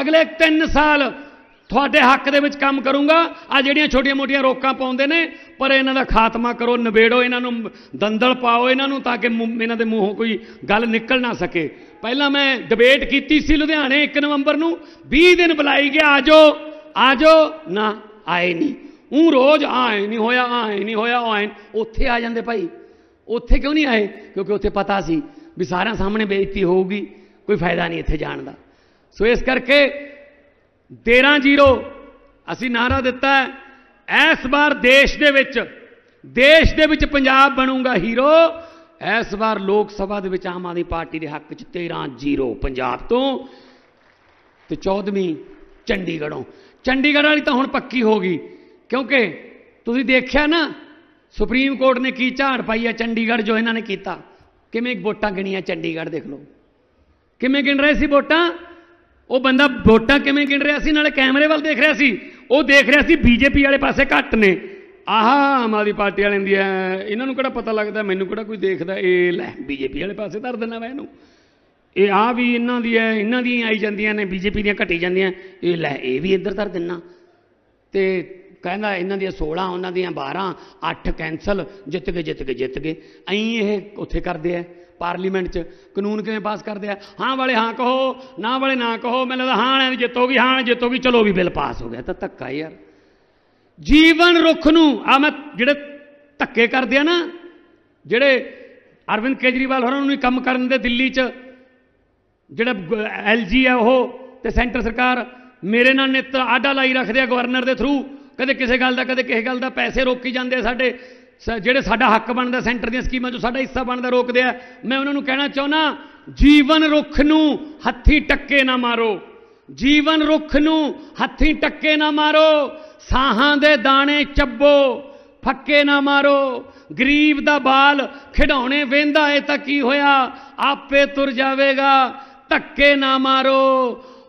ਅਗਲੇ 3 ਸਾਲ ਤੁਹਾਡੇ ਹੱਕ ਦੇ ਵਿੱਚ ਕੰਮ ਕਰੂੰਗਾ। ਆ ਜਿਹੜੀਆਂ ਛੋਟੀਆਂ-ਮੋਟੀਆਂ ਰੋਕਾਂ ਪਾਉਂਦੇ ਨੇ, ਪਰ ਇਹਨਾਂ ਦਾ ਖਾਤਮਾ ਕਰੋ, ਨਿਬੇੜੋ ਇਹਨਾਂ ਨੂੰ, ਦੰਦਲ ਪਾਓ ਇਹਨਾਂ ਨੂੰ ਤਾਂ ਕਿ ਮੂੰਹ- ਇਹਨਾਂ ਦੇ ਮੂੰਹੋਂ ਕੋਈ ਗੱਲ ਨਿਕਲ ਨਾ ਸਕੇ। ਪਹਿਲਾਂ ਮੈਂ ਡਿਬੇਟ ਕੀਤੀ ਸੀ ਲੁਧਿਆਣੇ 1 ਨਵੰਬਰ ਨੂੰ। 20 ਦਿਨ ਬੁਲਾਈ ਗਿਆ ਆਜੋ ਆਜੋ ਨਾ ਆਏ ਨਹੀਂ। ਉਹ ਰੋਜ਼ ਆਏ, ਨਹੀਂ ਹੋਇਆ ਆਏ, ਨਹੀਂ ਹੋਇਆ ਆਏ। ਉੱਥੇ ਆ ਜਾਂਦੇ ਭਾਈ। ਉੱਥੇ ਕਿਉਂ ਨਹੀਂ ਆਏ? ਕਿਉਂਕਿ ਉੱਥੇ ਪਤਾ ਸੀ ਵੀ ਸਾਰਿਆਂ ਸਾਹਮਣੇ ਬੇਇੱਜ਼ਤੀ ਹੋਊਗੀ, ਕੋਈ ਫਾਇਦਾ ਨਹੀਂ ਇੱਥੇ ਜਾਣ ਦਾ। ਸੋ ਇਸ ਕਰਕੇ 13-0 ਅਸੀਂ ਨਾਰਾ ਦਿੱਤਾ ਹੈ, ਇਸ ਵਾਰ ਦੇਸ਼ ਦੇ ਵਿੱਚ, ਦੇਸ਼ ਦੇ ਵਿੱਚ ਪੰਜਾਬ ਬਣੂਗਾ ਹੀਰੋ, ਇਸ ਵਾਰ ਲੋਕ ਸਭਾ ਦੇ ਵਿੱਚ ਆਮ ਆਦਮੀ ਪਾਰਟੀ ਦੇ ਹੱਕ 'ਚ 13-0 ਪੰਜਾਬ ਤੋਂ। ਤੇ 14ਵੀਂ ਚੰਡੀਗੜ੍ਹੋਂ। ਚੰਡੀਗੜ੍ਹ ਵਾਲੀ ਤਾਂ ਹੁਣ ਪੱਕੀ ਹੋ ਗਈ। ਕਿਉਂਕਿ ਤੁਸੀਂ ਦੇਖਿਆ ਨਾ ਸੁਪਰੀਮ ਕੋਰਟ ਨੇ ਕੀ ਝਾੜ ਪਾਈ ਹੈ ਚੰਡੀਗੜ੍ਹ ਜੋ ਇਹਨਾਂ ਨੇ ਕੀਤਾ? ਕਿਵੇਂ ਵੋਟਾਂ ਗਿਣੀਆਂ ਚੰਡੀਗੜ੍ਹ ਦੇਖ ਲਓ। ਕਿਵੇਂ ਗਿਣ ਰਹੇ ਸੀ ਵੋਟਾਂ? ਉਹ ਬੰਦਾ ਵੋਟਾਂ ਕਿਵੇਂ ਗਿਣ ਰਿਹਾ ਸੀ? ਨਾਲੇ ਕੈਮਰੇ ਵੱਲ ਦੇਖ ਰਿਹਾ ਸੀ। ਉਹ ਦੇਖ ਰਿਹਾ ਸੀ ਬੀਜੇਪੀ ਵਾਲੇ ਪਾਸੇ ਘੱਟ ਨੇ। ਆਹ, ਆਮ ਆਦਮੀ ਪਾਰਟੀ ਵਾਲਿਆਂ ਦੀ ਇਹਨਾਂ ਨੂੰ ਕਿਹੜਾ ਪਤਾ ਲੱਗਦਾ? ਮੈਨੂੰ ਕਿਹੜਾ ਕੋਈ ਦੇਖਦਾ? ਇਹ ਲੈ, ਬੀਜੇਪੀ ਵਾਲੇ ਪਾਸੇ ਧਰ ਦਿੰਦਾ ਮੈਂ ਇਹਨੂੰ। ਇਹ ਆ ਵੀ ਇਹਨਾਂ ਦੀ ਹੈ ਇਹਨਾਂ ਦੀਆਂ ਆਈ ਜਾਂਦੀਆਂ ਨੇ, ਬੀਜੇਪੀ ਦੀਆਂ ਘਟੀ ਜਾਂਦੀਆਂ। ਇਹ ਲੈ, ਇਹ ਵੀ ਇੱਧਰ ਧਰ ਦਿੰਨਾ ਤੇ ਕਹਿੰਦਾ ਇਹਨਾਂ ਦੀਆਂ 16 ਉਹਨਾਂ ਦੀਆਂ 12 8 ਕੈਂਸਲ ਜਿੱਤ ਗਏ ਜਿੱਤ ਗਏ ਜਿੱਤ ਗਏ। ਐਂ ਇਹ ਉੱਥੇ ਕਰਦੇ ਆ ਪਾਰਲੀਮੈਂਟ 'ਚ। ਕਾਨੂੰਨ ਕਿਵੇਂ ਪਾਸ ਕਰਦੇ ਆ? ਹਾਂ ਵਾਲੇ ਹਾਂ ਕਹੋ, ਨਾ ਵਾਲੇ ਨਾ ਕਹੋ, ਮੈਨੂੰ ਲੱਗਦਾ ਹਾਂ ਵਾਲਿਆਂ ਦੀ ਜਿੱਤ ਹੋ ਗਈ ਹਾਂ ਜਿੱਤ ਹੋ ਗਈ ਚਲੋ ਵੀ ਬਿੱਲ ਪਾਸ ਹੋ ਗਿਆ ਤਾਂ ਧੱਕਾ ਯਾਰ। ਜੀਵਨ ਰੁੱਖ ਨੂੰ ਆ ਮੈਂ ਜਿਹੜੇ ਧੱਕੇ ਕਰਦੇ ਆ ਨਾ, ਜਿਹੜੇ ਅਰਵਿੰਦ ਕੇਜਰੀਵਾਲ ਹੋਰਾਂ ਨੂੰ ਕੰਮ ਕਰਨ ਦੇ ਦਿੱਲੀ 'ਚ, ਜਿਹੜਾ ਐਲਜੀ ਆ ਉਹ ਤੇ ਸੈਂਟਰ ਸਰਕਾਰ, ਮੇਰੇ ਨਾਲ ਨਿਤ ਆਡਾ ਲਾਈ ਰੱਖਦੇ ਆ ਗਵਰਨਰ ਦੇ ਥਰੂ ਕਦੇ ਕਿਸੇ ਗੱਲ ਦਾ, ਕਦੇ ਕਿਸੇ ਗੱਲ ਦਾ ਪੈਸੇ ਰੋਕੀ ਜਾਂਦੇ ਆ ਸਾਡੇ। ਜਿਹੜੇ ਸਾਡਾ ਹੱਕ ਬਣਦਾ, ਸੈਂਟਰ ਦੀਆਂ ਸਕੀਮਾਂ 'ਚੋਂ ਸਾਡਾ ਹਿੱਸਾ ਬਣਦਾ, ਰੋਕਦੇ ਆ। ਮੈਂ ਉਹਨਾਂ ਨੂੰ ਕਹਿਣਾ ਚਾਹੁੰਦਾ ਜੀਵਨ ਰੁੱਖ ਨੂੰ ਹੱਥੀ ਟੱਕੇ ਨਾ ਮਾਰੋ। ਜੀਵਨ ਰੁੱਖ ਨੂੰ ਹੱਥੀ ਟੱਕੇ ਨਾ ਮਾਰੋ। ਸਾਹਾਂ ਦੇ ਦਾਣੇ ਚੱਬੋ, ਫੱਕੇ ਨਾ ਮਾਰੋ। ਗਰੀਬ ਦਾ ਬਾਲ ਖਿਡਾਉਣੇ ਵੇਂਦਾ ਏ ਤਾਂ ਕੀ ਹੋਇਆ? ਆਪੇ ਤੁਰ ਜਾਵੇਗਾ, ਧੱਕੇ ਨਾ ਮਾਰੋ।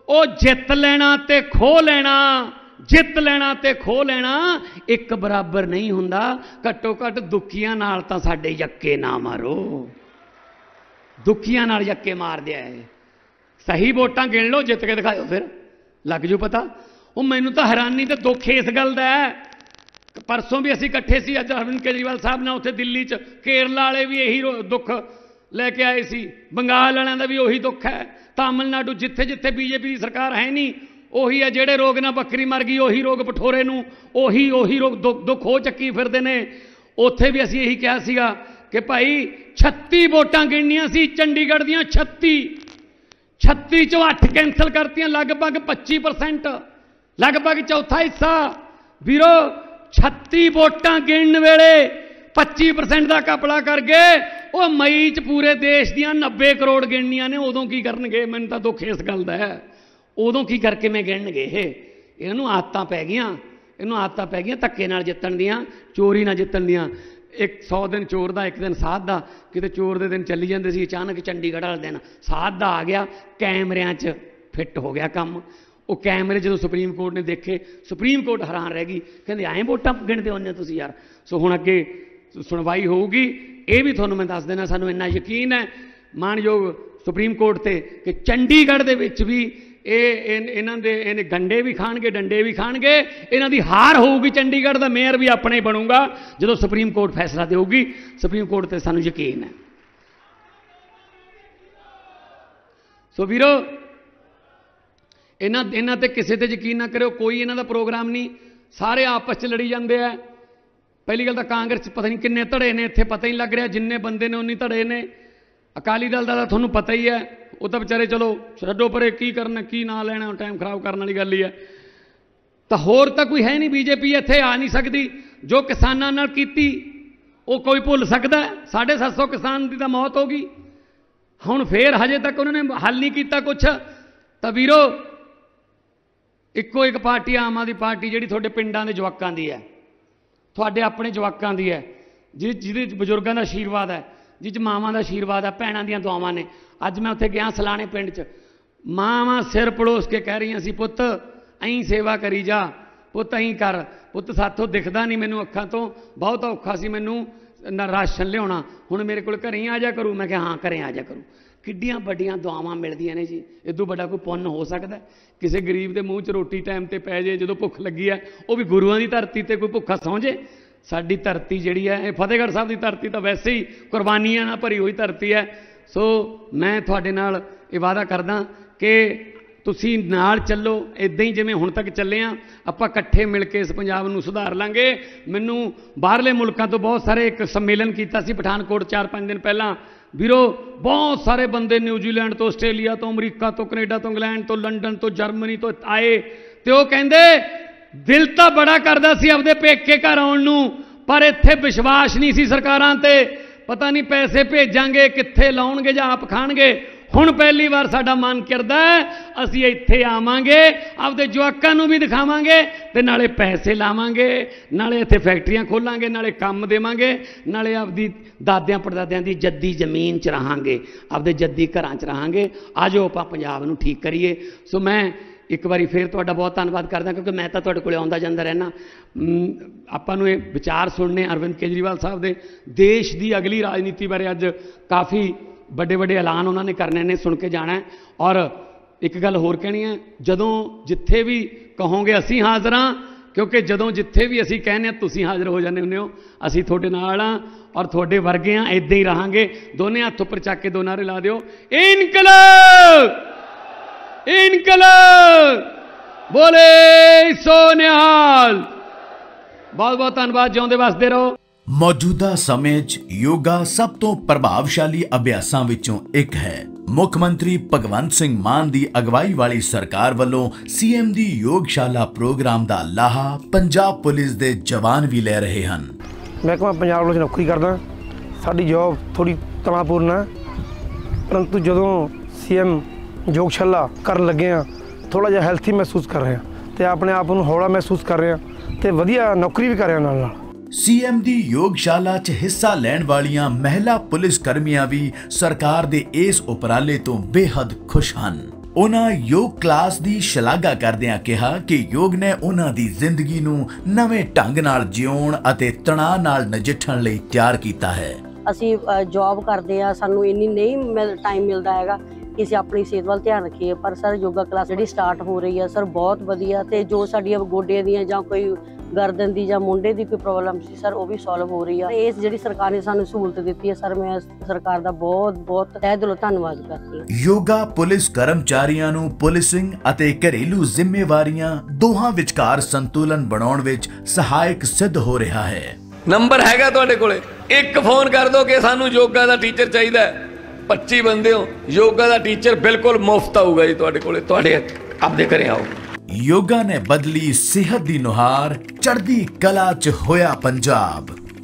ਉਹ ਜਿੱਤ ਲੈਣਾ ਤੇ ਖੋ ਲੈਣਾ। ਜਿੱਤ ਲੈਣਾ ਤੇ ਖੋ ਲੈਣਾ, ਇੱਕ ਬਰਾਬਰ ਨਹੀਂ ਹੁੰਦਾ। ਘੱਟੋ ਘੱਟ ਦੁਖੀਆਂ ਨਾਲ ਤਾਂ ਸਾਡੇ ਯੱਕੇ ਨਾ ਮਾਰੋ। ਦੁਖੀਆਂ ਨਾਲ ਯੱਕੇ ਮਾਰਦੇ ਆ ਸਹੀ ਵੋਟਾਂ ਗਿਣ ਲਓ, ਜਿੱਤ ਕੇ ਦਿਖਾਓ ਫਿਰ। ਲੱਗ ਜੂ ਪਤਾ। ਉਹ ਮੈਨੂੰ ਤਾਂ ਹੈਰਾਨੀ ਤੇ ਦੁੱਖ ਇਸ ਗੱਲ ਦਾ ਹੈ। ਪਰਸੋਂ ਵੀ ਅਸੀਂ ਇਕੱਠੇ ਸੀ, ਅੱਜ ਅਰਵਿੰਦ ਕੇਜਰੀਵਾਲ ਸਾਹਿਬ ਨਾਲ ਉੱਥੇ ਦਿੱਲੀ 'ਚ। ਕੇਰਲਾ ਵਾਲੇ ਵੀ ਇਹੀ ਦੁੱਖ ਲੈ ਕੇ ਆਏ ਸੀ। ਬੰਗਾਲ ਵਾਲਿਆਂ ਦਾ ਵੀ ਉਹੀ ਦੁੱਖ ਹੈ। ਤਾਮਿਲਨਾਡੂ ਜਿੱਥੇ ਜਿੱਥੇ ਬੀਜੇਪੀ ਦੀ ਸਰਕਾਰ ਹੈ ਨਹੀਂ ਉਹੀ ਹੈ ਜਿਹੜੇ ਰੋਗ ਨਾਲ ਬੱਕਰੀ ਮਰ ਗਈ, ਉਹੀ ਰੋਗ ਪਠੋਰੇ ਨੂੰ, ਉਹੀ ਉਹੀ ਰੋਗ ਦੁੱਖ ਹੋ ਚੱਕੀ ਫਿਰਦੇ ਨੇ। ਉੱਥੇ ਵੀ ਅਸੀਂ ਇਹੀ ਕਿਹਾ ਸੀਗਾ ਕਿ ਭਾਈ 36 ਵੋਟਾਂ ਗਿਣਨੀਆਂ ਸੀ, ਚੰਡੀਗੜ੍ਹ ਦੀਆਂ 36 36 ਚੋਂ 8 ਕੈਨਸਲ ਕਰਤੀਆਂ, ਲਗਭਗ 25% ਲਗਭਗ ਚੌਥਾ ਹਿੱਸਾ। ਵੀਰੋ 36 ਵੋਟਾਂ ਗਿਣਨ ਵੇਲੇ 25% ਦਾ ਕਪੜਾ ਕਰ ਗਏ। ਉਹ ਮਈ ਚ ਪੂਰੇ ਦੇਸ਼ ਦੀਆਂ 90 ਕਰੋੜ ਗਿਣਨੀਆਂ ਨੇ, ਉਦੋਂ ਕੀ ਕਰਨਗੇ? ਮੈਨੂੰ ਤਾਂ ਦੁੱਖ ਇਸ ਗੱਲ ਦਾ ਹੈ। ਉਦੋਂ ਕੀ ਕਰਕੇ ਮੈਂ ਗਿਣਨਗੇ ਇਹ? ਇਹਨਾਂ ਨੂੰ ਆਦਤਾਂ ਪੈ ਗਈਆਂ। ਇਹਨੂੰ ਆਦਤਾਂ ਪੈ ਗਈਆਂ ਧੱਕੇ ਨਾਲ ਜਿੱਤਣ ਦੀਆਂ, ਚੋਰੀ ਨਾਲ ਜਿੱਤਣ ਦੀਆਂ। ਇੱਕ 100 ਦਿਨ ਚੋਰ ਦਾ, ਇੱਕ ਦਿਨ ਸਾਧ ਦਾ। ਕਿਤੇ ਚੋਰ ਦੇ ਦਿਨ ਚੱਲੀ ਜਾਂਦੇ ਸੀ, ਅਚਾਨਕ ਚੰਡੀਗੜ੍ਹ ਵਾਲੇ ਦਿਨ ਸਾਧ ਦਾ ਆ ਗਿਆ, ਕੈਮਰਿਆਂ 'ਚ ਫਿੱਟ ਹੋ ਗਿਆ ਕੰਮ। ਉਹ ਕੈਮਰੇ ਜਦੋਂ ਸੁਪਰੀਮ ਕੋਰਟ ਨੇ ਦੇਖੇ, ਸੁਪਰੀਮ ਕੋਰਟ ਹੈਰਾਨ ਰਹਿ ਗਈ। ਕਹਿੰਦੇ, ਐਂ ਵੋਟਾਂ ਗਿਣਦੇ ਹੁੰਦੇ ਤੁਸੀਂ ਯਾਰ? ਸੋ ਹੁਣ ਅੱਗੇ ਸੁਣਵਾਈ ਹੋਊਗੀ। ਇਹ ਵੀ ਤੁਹਾਨੂੰ ਮੈਂ ਦੱਸ ਦੇਣਾ ਸਾਨੂੰ ਇੰਨਾ ਯਕੀਨ ਹੈ। ਮਾਨਯੋਗ ਸੁਪਰੀਮ ਕੋਰਟ ਤੇ ਕਿ ਚੰਡੀਗੜ੍ਹ ਦੇ ਵਿੱਚ ਵੀ ਇਹ ਇਹਨਾਂ ਦੇ ਇਹਨੇ ਗੰਡੇ ਵੀ ਖਾਣਗੇ, ਡੰਡੇ ਵੀ ਖਾਣਗੇ। ਇਹਨਾਂ ਦੀ ਹਾਰ ਹੋਊਗੀ ਚੰਡੀਗੜ੍ਹ ਦਾ, ਮੇਅਰ ਵੀ ਆਪਣੇ ਹੀ ਬਣੂਗਾ। ਜਦੋਂ ਸੁਪਰੀਮ ਕੋਰਟ ਫੈਸਲਾ ਦੇਊਗੀ ਸੁਪਰੀਮ ਕੋਰਟ ਤੇ ਸਾਨੂੰ ਯਕੀਨ ਹੈ। ਸੋ ਵੀਰੋ, ਇਹਨਾਂ ਇਹਨਾਂ ਤੇ ਕਿਸੇ ਤੇ ਯਕੀਨ ਨਾ ਕਰਿਓ, ਕੋਈ ਇਹਨਾਂ ਦਾ ਪ੍ਰੋਗਰਾਮ ਨਹੀਂ। ਸਾਰੇ ਆਪਸ 'ਚ ਲੜੀ ਜਾਂਦੇ ਆ। ਪਹਿਲੀ ਗੱਲ ਤਾਂ ਕਾਂਗਰਸ 'ਚ ਪਤਾ ਨਹੀਂ ਕਿੰਨੇ ਧੜੇ ਨੇ, ਇੱਥੇ ਪਤਾ ਹੀ ਲੱਗ ਰਿਹਾ ਜਿੰਨੇ ਬੰਦੇ ਨੇ, ਉਨੀ ਧੜੇ ਨੇ। ਅਕਾਲੀ ਦਲ ਦਾ ਤਾਂ ਤੁਹਾਨੂੰ ਪਤਾ ਹੀ ਹੈ। ਉਹ ਤਾਂ ਵਿਚਾਰੇ ਚਲੋ ਛੱਡੋ ਪਰੇ, ਕੀ ਕਰਨਾ, ਕੀ ਨਾ ਲੈਣਾ ਟਾਈਮ ਖਰਾਬ ਕਰਨ ਵਾਲੀ ਗੱਲ ਹੀ ਹੈ। ਤਾਂ ਹੋਰ ਤਾਂ ਕੋਈ ਹੈ ਨਹੀਂ ਬੀਜੇਪੀ ਇੱਥੇ, ਆ ਨਹੀਂ ਸਕਦੀ। ਜੋ ਕਿਸਾਨਾਂ ਨਾਲ ਕੀਤੀ, ਉਹ ਕੋਈ ਭੁੱਲ ਸਕਦਾ 750 ਕਿਸਾਨ ਦੀ ਤਾਂ ਮੌਤ ਹੋ ਗਈ। ਹੁਣ ਫੇਰ ਹਜੇ ਤੱਕ ਉਹਨਾਂ ਨੇ ਹੱਲ ਨਹੀਂ ਕੀਤਾ ਕੁਛ। ਤਾਂ ਵੀਰੋ, ਇੱਕੋ ਇੱਕ ਪਾਰਟੀ ਆਮ ਆਦੀ ਪਾਰਟੀ ਜਿਹੜੀ ਤੁਹਾਡੇ ਪਿੰਡਾਂ ਦੇ ਜਵਾਕਾਂ ਦੀ ਹੈ। ਤੁਹਾਡੇ ਆਪਣੇ ਜਵਾਕਾਂ ਦੀ ਹੈ। ਜਿਹਦੇ ਬਜ਼ੁਰਗਾਂ ਦਾ ਆਸ਼ੀਰਵਾਦ ਹੈ ਜਿਹ 'ਚ ਮਾਵਾਂ ਦਾ ਆਸ਼ੀਰਵਾਦ ਹੈ, ਭੈਣਾਂ ਦੀਆਂ ਦੁਆਵਾਂ ਨੇ। ਅੱਜ ਮੈਂ ਉੱਥੇ ਗਿਆ ਸਲਾਣੇ ਪਿੰਡ 'ਚ। ਮਾਵਾਂ ਸਿਰ ਪੜੋਸ ਕੇ ਕਹਿ ਰਹੀਆਂ ਸੀ, ਪੁੱਤ ਐਂ ਸੇਵਾ ਕਰੀ ਜਾ। ਪੁੱਤ ਐਂ ਕਰ। ਪੁੱਤ, ਸਾਥੋਂ ਦਿਖਦਾ ਨਹੀਂ ਮੈਨੂੰ ਅੱਖਾਂ ਤੋਂ। ਬਹੁਤ ਔਖਾ ਸੀ ਮੈਨੂੰ ਨਾ, ਰਾਸ਼ਨ ਲਿਆਉਣਾ। ਹੁਣ ਮੇਰੇ ਕੋਲ ਘਰੇ ਆ ਜਾ ਕਰੂ। ਮੈਂ ਕਿਹਾ, ਹਾਂ, ਘਰੇ ਆ ਜਾ ਕਰੂ। ਕਿੱਡੀਆਂ ਵੱਡੀਆਂ ਦੁਆਵਾਂ ਮਿਲਦੀਆਂ ਨੇ ਜੀ। ਇਦੋਂ ਵੱਡਾ ਕੋਈ ਪੁੰਨ ਹੋ ਸਕਦਾ ਕਿਸੇ ਗਰੀਬ ਦੇ ਮੂੰਹ 'ਚ ਰੋਟੀ ਟਾਈਮ ਤੇ ਪੈ ਜੇ, ਜਦੋਂ ਭੁੱਖ ਲੱਗੀ ਹੈ, ਉਹ ਵੀ ਗੁਰੂਆਂ ਦੀ ਧਰਤੀ ਤੇ ਕੋਈ ਭੁੱਖਾ ਸੌਂ ਜੇ? ਸਾਡੀ ਧਰਤੀ ਜਿਹੜੀ ਹੈ, ਇਹ ਫਤਿਹਗੜ੍ਹ ਸਾਹਿਬ ਦੀ ਧਰਤੀ ਤਾਂ ਵੈਸੇ ਹੀ ਕੁਰਬਾਨੀਆਂ ਨਾਲ ਭਰੀ ਹੋਈ ਧਰਤੀ ਹੈ। ਸੋ ਮੈਂ ਤੁਹਾਡੇ ਨਾਲ ਇਹ ਵਾਅਦਾ ਕਰਦਾ ਕਿ ਤੁਸੀਂ ਨਾਲ ਚੱਲੋ ਇਦਾਂ ਹੀ ਜਿਵੇਂ ਹੁਣ ਤੱਕ ਚੱਲੇ ਆ, ਆਪਾਂ ਇਕੱਠੇ ਮਿਲ ਕੇ ਇਸ ਪੰਜਾਬ ਨੂੰ ਸੁਧਾਰ ਲਾਂਗੇ। ਮੈਨੂੰ ਬਾਹਰਲੇ ਮੁਲਕਾਂ ਤੋਂ ਬਹੁਤ ਸਾਰੇ ਇੱਕ ਸੰਮੇਲਨ ਕੀਤਾ ਸੀ ਪਠਾਨਕੋਟ 4-5 ਦਿਨ ਪਹਿਲਾਂ। ਵੀਰੋ, ਬਹੁਤ ਸਾਰੇ ਬੰਦੇ ਨਿਊਜ਼ੀਲੈਂਡ ਤੋਂ, ਆਸਟ੍ਰੇਲੀਆ ਤੋਂ, ਅਮਰੀਕਾ ਤੋਂ, ਕੈਨੇਡਾ ਤੋਂ, ਇੰਗਲੈਂਡ ਤੋਂ, ਲੰਡਨ ਤੋਂ, ਜਰਮਨੀ ਤੋਂ ਆਏ ਤੇ ਉਹ ਕਹਿੰਦੇ, ਦਿਲ ਤਾਂ ਬੜਾ ਕਰਦਾ ਸੀ ਆਪਦੇ ਪੇਕੇ ਘਰ ਆਉਣ ਨੂੰ, ਪਰ ਇੱਥੇ ਵਿਸ਼ਵਾਸ ਨਹੀਂ ਸੀ ਸਰਕਾਰਾਂ ਤੇ। ਪਤਾ ਨਹੀਂ ਪੈਸੇ ਭੇਜਾਂਗੇ, ਕਿੱਥੇ ਲਾਉਣਗੇ ਜਾਂ ਆਪ ਖਾਣਗੇ। ਹੁਣ ਪਹਿਲੀ ਵਾਰ ਸਾਡਾ ਮਨ ਕਰਦਾ ਅਸੀਂ ਇੱਥੇ ਆਵਾਂਗੇ, ਆਪਦੇ ਜਵਾਕਾਂ ਨੂੰ ਵੀ ਦਿਖਾਵਾਂਗੇ ਤੇ ਨਾਲੇ ਪੈਸੇ ਲਾਵਾਂਗੇ, ਨਾਲੇ ਇੱਥੇ ਫੈਕਟਰੀਆਂ ਖੋਲਾਂਗੇ, ਨਾਲੇ ਕੰਮ ਦੇਵਾਂਗੇ, ਨਾਲੇ ਆਪਦੀ ਦਾਦਿਆਂ ਪੜਦਾਦਿਆਂ ਦੀ ਜੱਦੀ ਜ਼ਮੀਨ 'ਚ ਰਹਾਂਗੇ, ਆਪਦੇ ਜੱਦੀ ਘਰਾਂ 'ਚ ਰਹਾਂਗੇ। ਆਜੋ ਆਪਾਂ ਪੰਜਾਬ ਨੂੰ ਠੀਕ ਕਰੀਏ। ਸੋ ਮੈਂ ਇੱਕ ਵਾਰੀ ਫੇਰ ਤੁਹਾਡਾ ਬਹੁਤ ਧੰਨਵਾਦ ਕਰਦਾ, ਕਿਉਂਕਿ ਮੈਂ ਤਾਂ ਤੁਹਾਡੇ ਕੋਲੇ ਆਉਂਦਾ ਜਾਂਦਾ ਰਹਿਣਾ ਆਪਾਂ ਨੂੰ ਇਹ ਵਿਚਾਰ ਸੁਣਨੇ ਅਰਵਿੰਦ ਕੇਜਰੀਵਾਲ ਸਾਹਿਬ ਦੇ ਦੇਸ਼ ਦੀ ਅਗਲੀ ਰਾਜਨੀਤੀ ਬਾਰੇ ਅੱਜ ਕਾਫੀ ਵੱਡੇ ਵੱਡੇ ਐਲਾਨ ਉਹਨਾਂ ਨੇ ਕਰਨੇ ਨੇ, ਸੁਣ ਕੇ ਜਾਣਾ ਔਰ ਇੱਕ ਗੱਲ ਹੋਰ ਕਹਿਣੀ ਹੈ, ਜਦੋਂ ਜਿੱਥੇ ਵੀ ਕਹੋਗੇ ਅਸੀਂ ਹਾਜ਼ਰ ਹਾਂ, ਕਿਉਂਕਿ ਜਦੋਂ ਜਿੱਥੇ ਵੀ ਅਸੀਂ ਕਹਿੰਦੇ ਹਾਂ, ਤੁਸੀਂ ਹਾਜ਼ਰ ਹੋ ਜਾਂਦੇ ਹੁੰਦੇ ਹੋ, ਅਸੀਂ ਤੁਹਾਡੇ ਨਾਲ ਹਾਂ ਔਰ ਤੁਹਾਡੇ ਵਰਗੇ ਹਾਂ ਇਦਾਂ ਹੀ ਰਹਾਂਗੇ। ਦੋਨੇ ਹੱਥ ਉੱਪਰ ਚੱਕ ਕੇ ਦੋ ਨਾਰੇ ਲਾ ਦਿਓ। ਇਨਕਲਾਬ! ਇਨਕਲਾਬ। ਬੋਲੇ ਸੋ ਨਿਹਾਲ ਬਹੁਤ ਬਹੁਤ ਧੰਨਵਾਦ ਜਿਉਂਦੇ ਵਸਦੇ ਰਹੋ। ਮੌਜੂਦਾ ਸਮੇਂ 'ਚ ਯੋਗਾ ਸਭ ਤੋਂ ਪ੍ਰਭਾਵਸ਼ਾਲੀ ਅਭਿਆਸਾਂ ਵਿੱਚੋਂ ਇੱਕ ਹੈ। ਮੁੱਖ ਮੰਤਰੀ ਭਗਵੰਤ ਸਿੰਘ ਮਾਨ ਦੀ ਅਗਵਾਈ ਵਾਲੀ ਸਰਕਾਰ ਵੱਲੋਂ ਸੀਐਮ ਦੀ ਯੋਗਸ਼ਾਲਾ ਪ੍ਰੋਗਰਾਮ ਦਾ ਲਾਹਾ ਪੰਜਾਬ ਪੁਲਿਸ ਦੇ ਜਵਾਨ ਵੀ ਲੈ ਰਹੇ ਹਨ। ਮਹਿਕਮਾ ਪੰਜਾਬ ਵਿੱਚ ਨੌਕਰੀ ਕਰਦਾ। ਸਾਡੀ ਜੌਬ ਥੋੜੀ ਤਣਾਪੂਰਨ ਹੈ। ਪਰੰਤੂ ਜਦੋਂ ਸੀਐਮ ਯੋਗਸ਼ਾਲਾ ਕਰਨ ਲੱਗੇ ਆ ਥੋੜਾ ਜਿਹਾ ਹੈਲਥੀ ਮਹਿਸੂਸ ਕਰ ਰਹੇ ਆ ਤੇ ਆਪਣੇ ਆਪ ਨੂੰ ਹੌਲਾ ਮਹਿਸੂਸ ਕਰ ਰਹੇ ਆ ਤੇ ਵਧੀਆ ਨੌਕਰੀ ਵੀ ਕਰ ਰਹੇ ਆ ਨਾਲ ਨਾਲ। ਸੀਐਮ ਦੀ ਯੋਗਸ਼ਾਲਾ 'ਚ ਹਿੱਸਾ ਲੈਣ ਵਾਲੀਆਂ ਮਹਿਲਾ ਪੁਲਿਸ ਕਰਮੀਆਂ ਵੀ ਸਰਕਾਰ ਦੇ ਇਸ ਉਪਰਾਲੇ ਤੋਂ ਬੇਹੱਦ ਖੁਸ਼ ਹਨ। ਉਹਨਾਂ ਯੋਗ ਕਲਾਸ ਦੀ ਸ਼ਲਾਘਾ ਕਰਦਿਆਂ ਕਿਹਾ ਕਿ ਯੋਗ ਨੇ ਉਹਨਾਂ ਦੀ ਜ਼ਿੰਦਗੀ ਨੂੰ ਨਵੇਂ ਢੰਗ ਨਾਲ ਜਿਉਣ ਅਤੇ ਤਣਾਅ ਨਾਲ ਨਜਿੱਠਣ ਲਈ ਤਿਆਰ ਕੀਤਾ ਹੈ। ਅਸੀਂ ਜੌਬ ਕਰਦੇ ਆ ਸਾਨੂੰ ਇੰਨੀ ਨਹੀਂ ਟਾਈਮ ਮਿਲਦਾ ਹੈਗਾ। ਕਿ ਅਸੀਂ ਆਪਣੀ ਸਿਹਤ ਵੱਲ ਧਿਆਨ ਰੱਖੀਏ ਪਰ ਸਰ ਯੋਗਾ ਕਲਾਸ ਜਿਹੜੀ ਸਟਾਰਟ ਹੋ ਰਹੀ ਹੈ ਸਰ ਬਹੁਤ ਵਧੀਆ ਤੇ ਜੋ ਸਾਡੀਆਂ ਗੋਡਿਆਂ ਦੀਆਂ ਜਾਂ ਕੋਈ ਗਰਦਨ ਦੀ ਜਾਂ ਮੁੰਡੇ ਦੀ ਕੋਈ ਪ੍ਰੋਬਲਮ ਸੀ ਸਰ ਉਹ ਵੀ ਸੋਲਵ ਹੋ ਰਹੀ ਆ। ਇਸ ਜਿਹੜੀ ਸਰਕਾਰ ਨੇ ਸਾਨੂੰ ਸਹੂਲਤ ਦਿੱਤੀ ਹੈ ਸਰ ਮੈਂ ਸਰਕਾਰ ਦਾ ਬਹੁਤ ਬਹੁਤ ਤਹਿ ਦਿਲੋਂ ਧੰਨਵਾਦ ਕਰਦੀ ਹਾਂ। ਯੋਗਾ ਪੁਲਿਸ ਕਰਮਚਾਰੀਆਂ ਨੂੰ ਪੁਲਿਸਿੰਗ ਅਤੇ ਘਰੇਲੂ ਜ਼ਿੰਮੇਵਾਰੀਆਂ ਦੋਹਾਂ ਵਿਚਕਾਰ ਸੰਤੁਲਨ ਬਣਾਉਣ ਵਿੱਚ ਸਹਾਇਕ ਸਿੱਧ ਹੋ ਰਿਹਾ ਹੈ। ਨੰਬਰ ਹੈਗਾ ਤੁਹਾਡੇ ਕੋਲੇ। ਇੱਕ ਫੋਨ ਕਰ ਦਿਓ ਕਿ ਸਾਨੂੰ ਯੋਗਾ ਦਾ ਟੀਚਰ ਚਾਹੀਦਾ ਹੈ। 25 ਬੰਦੇ ਹੋ, ਯੋਗਾ ਦਾ ਟੀਚਰ ਬਿਲਕੁਲ ਮੁਫਤ ਆਊਗਾ ਜੀ ਤੁਹਾਡੇ ਕੋਲੇ, ਤੁਹਾਡੇ ਆਪਦੇ ਘਰੇ ਆਓ। ਯੋਗਾ ਨੇ ਬਦਲੀ ਸਿਹਤ ਦੀ ਨੁਹਾਰ, ਚੜ੍ਹਦੀ ਕਲਾ 'ਚ ਹੋਇਆ ਪੰਜਾਬ।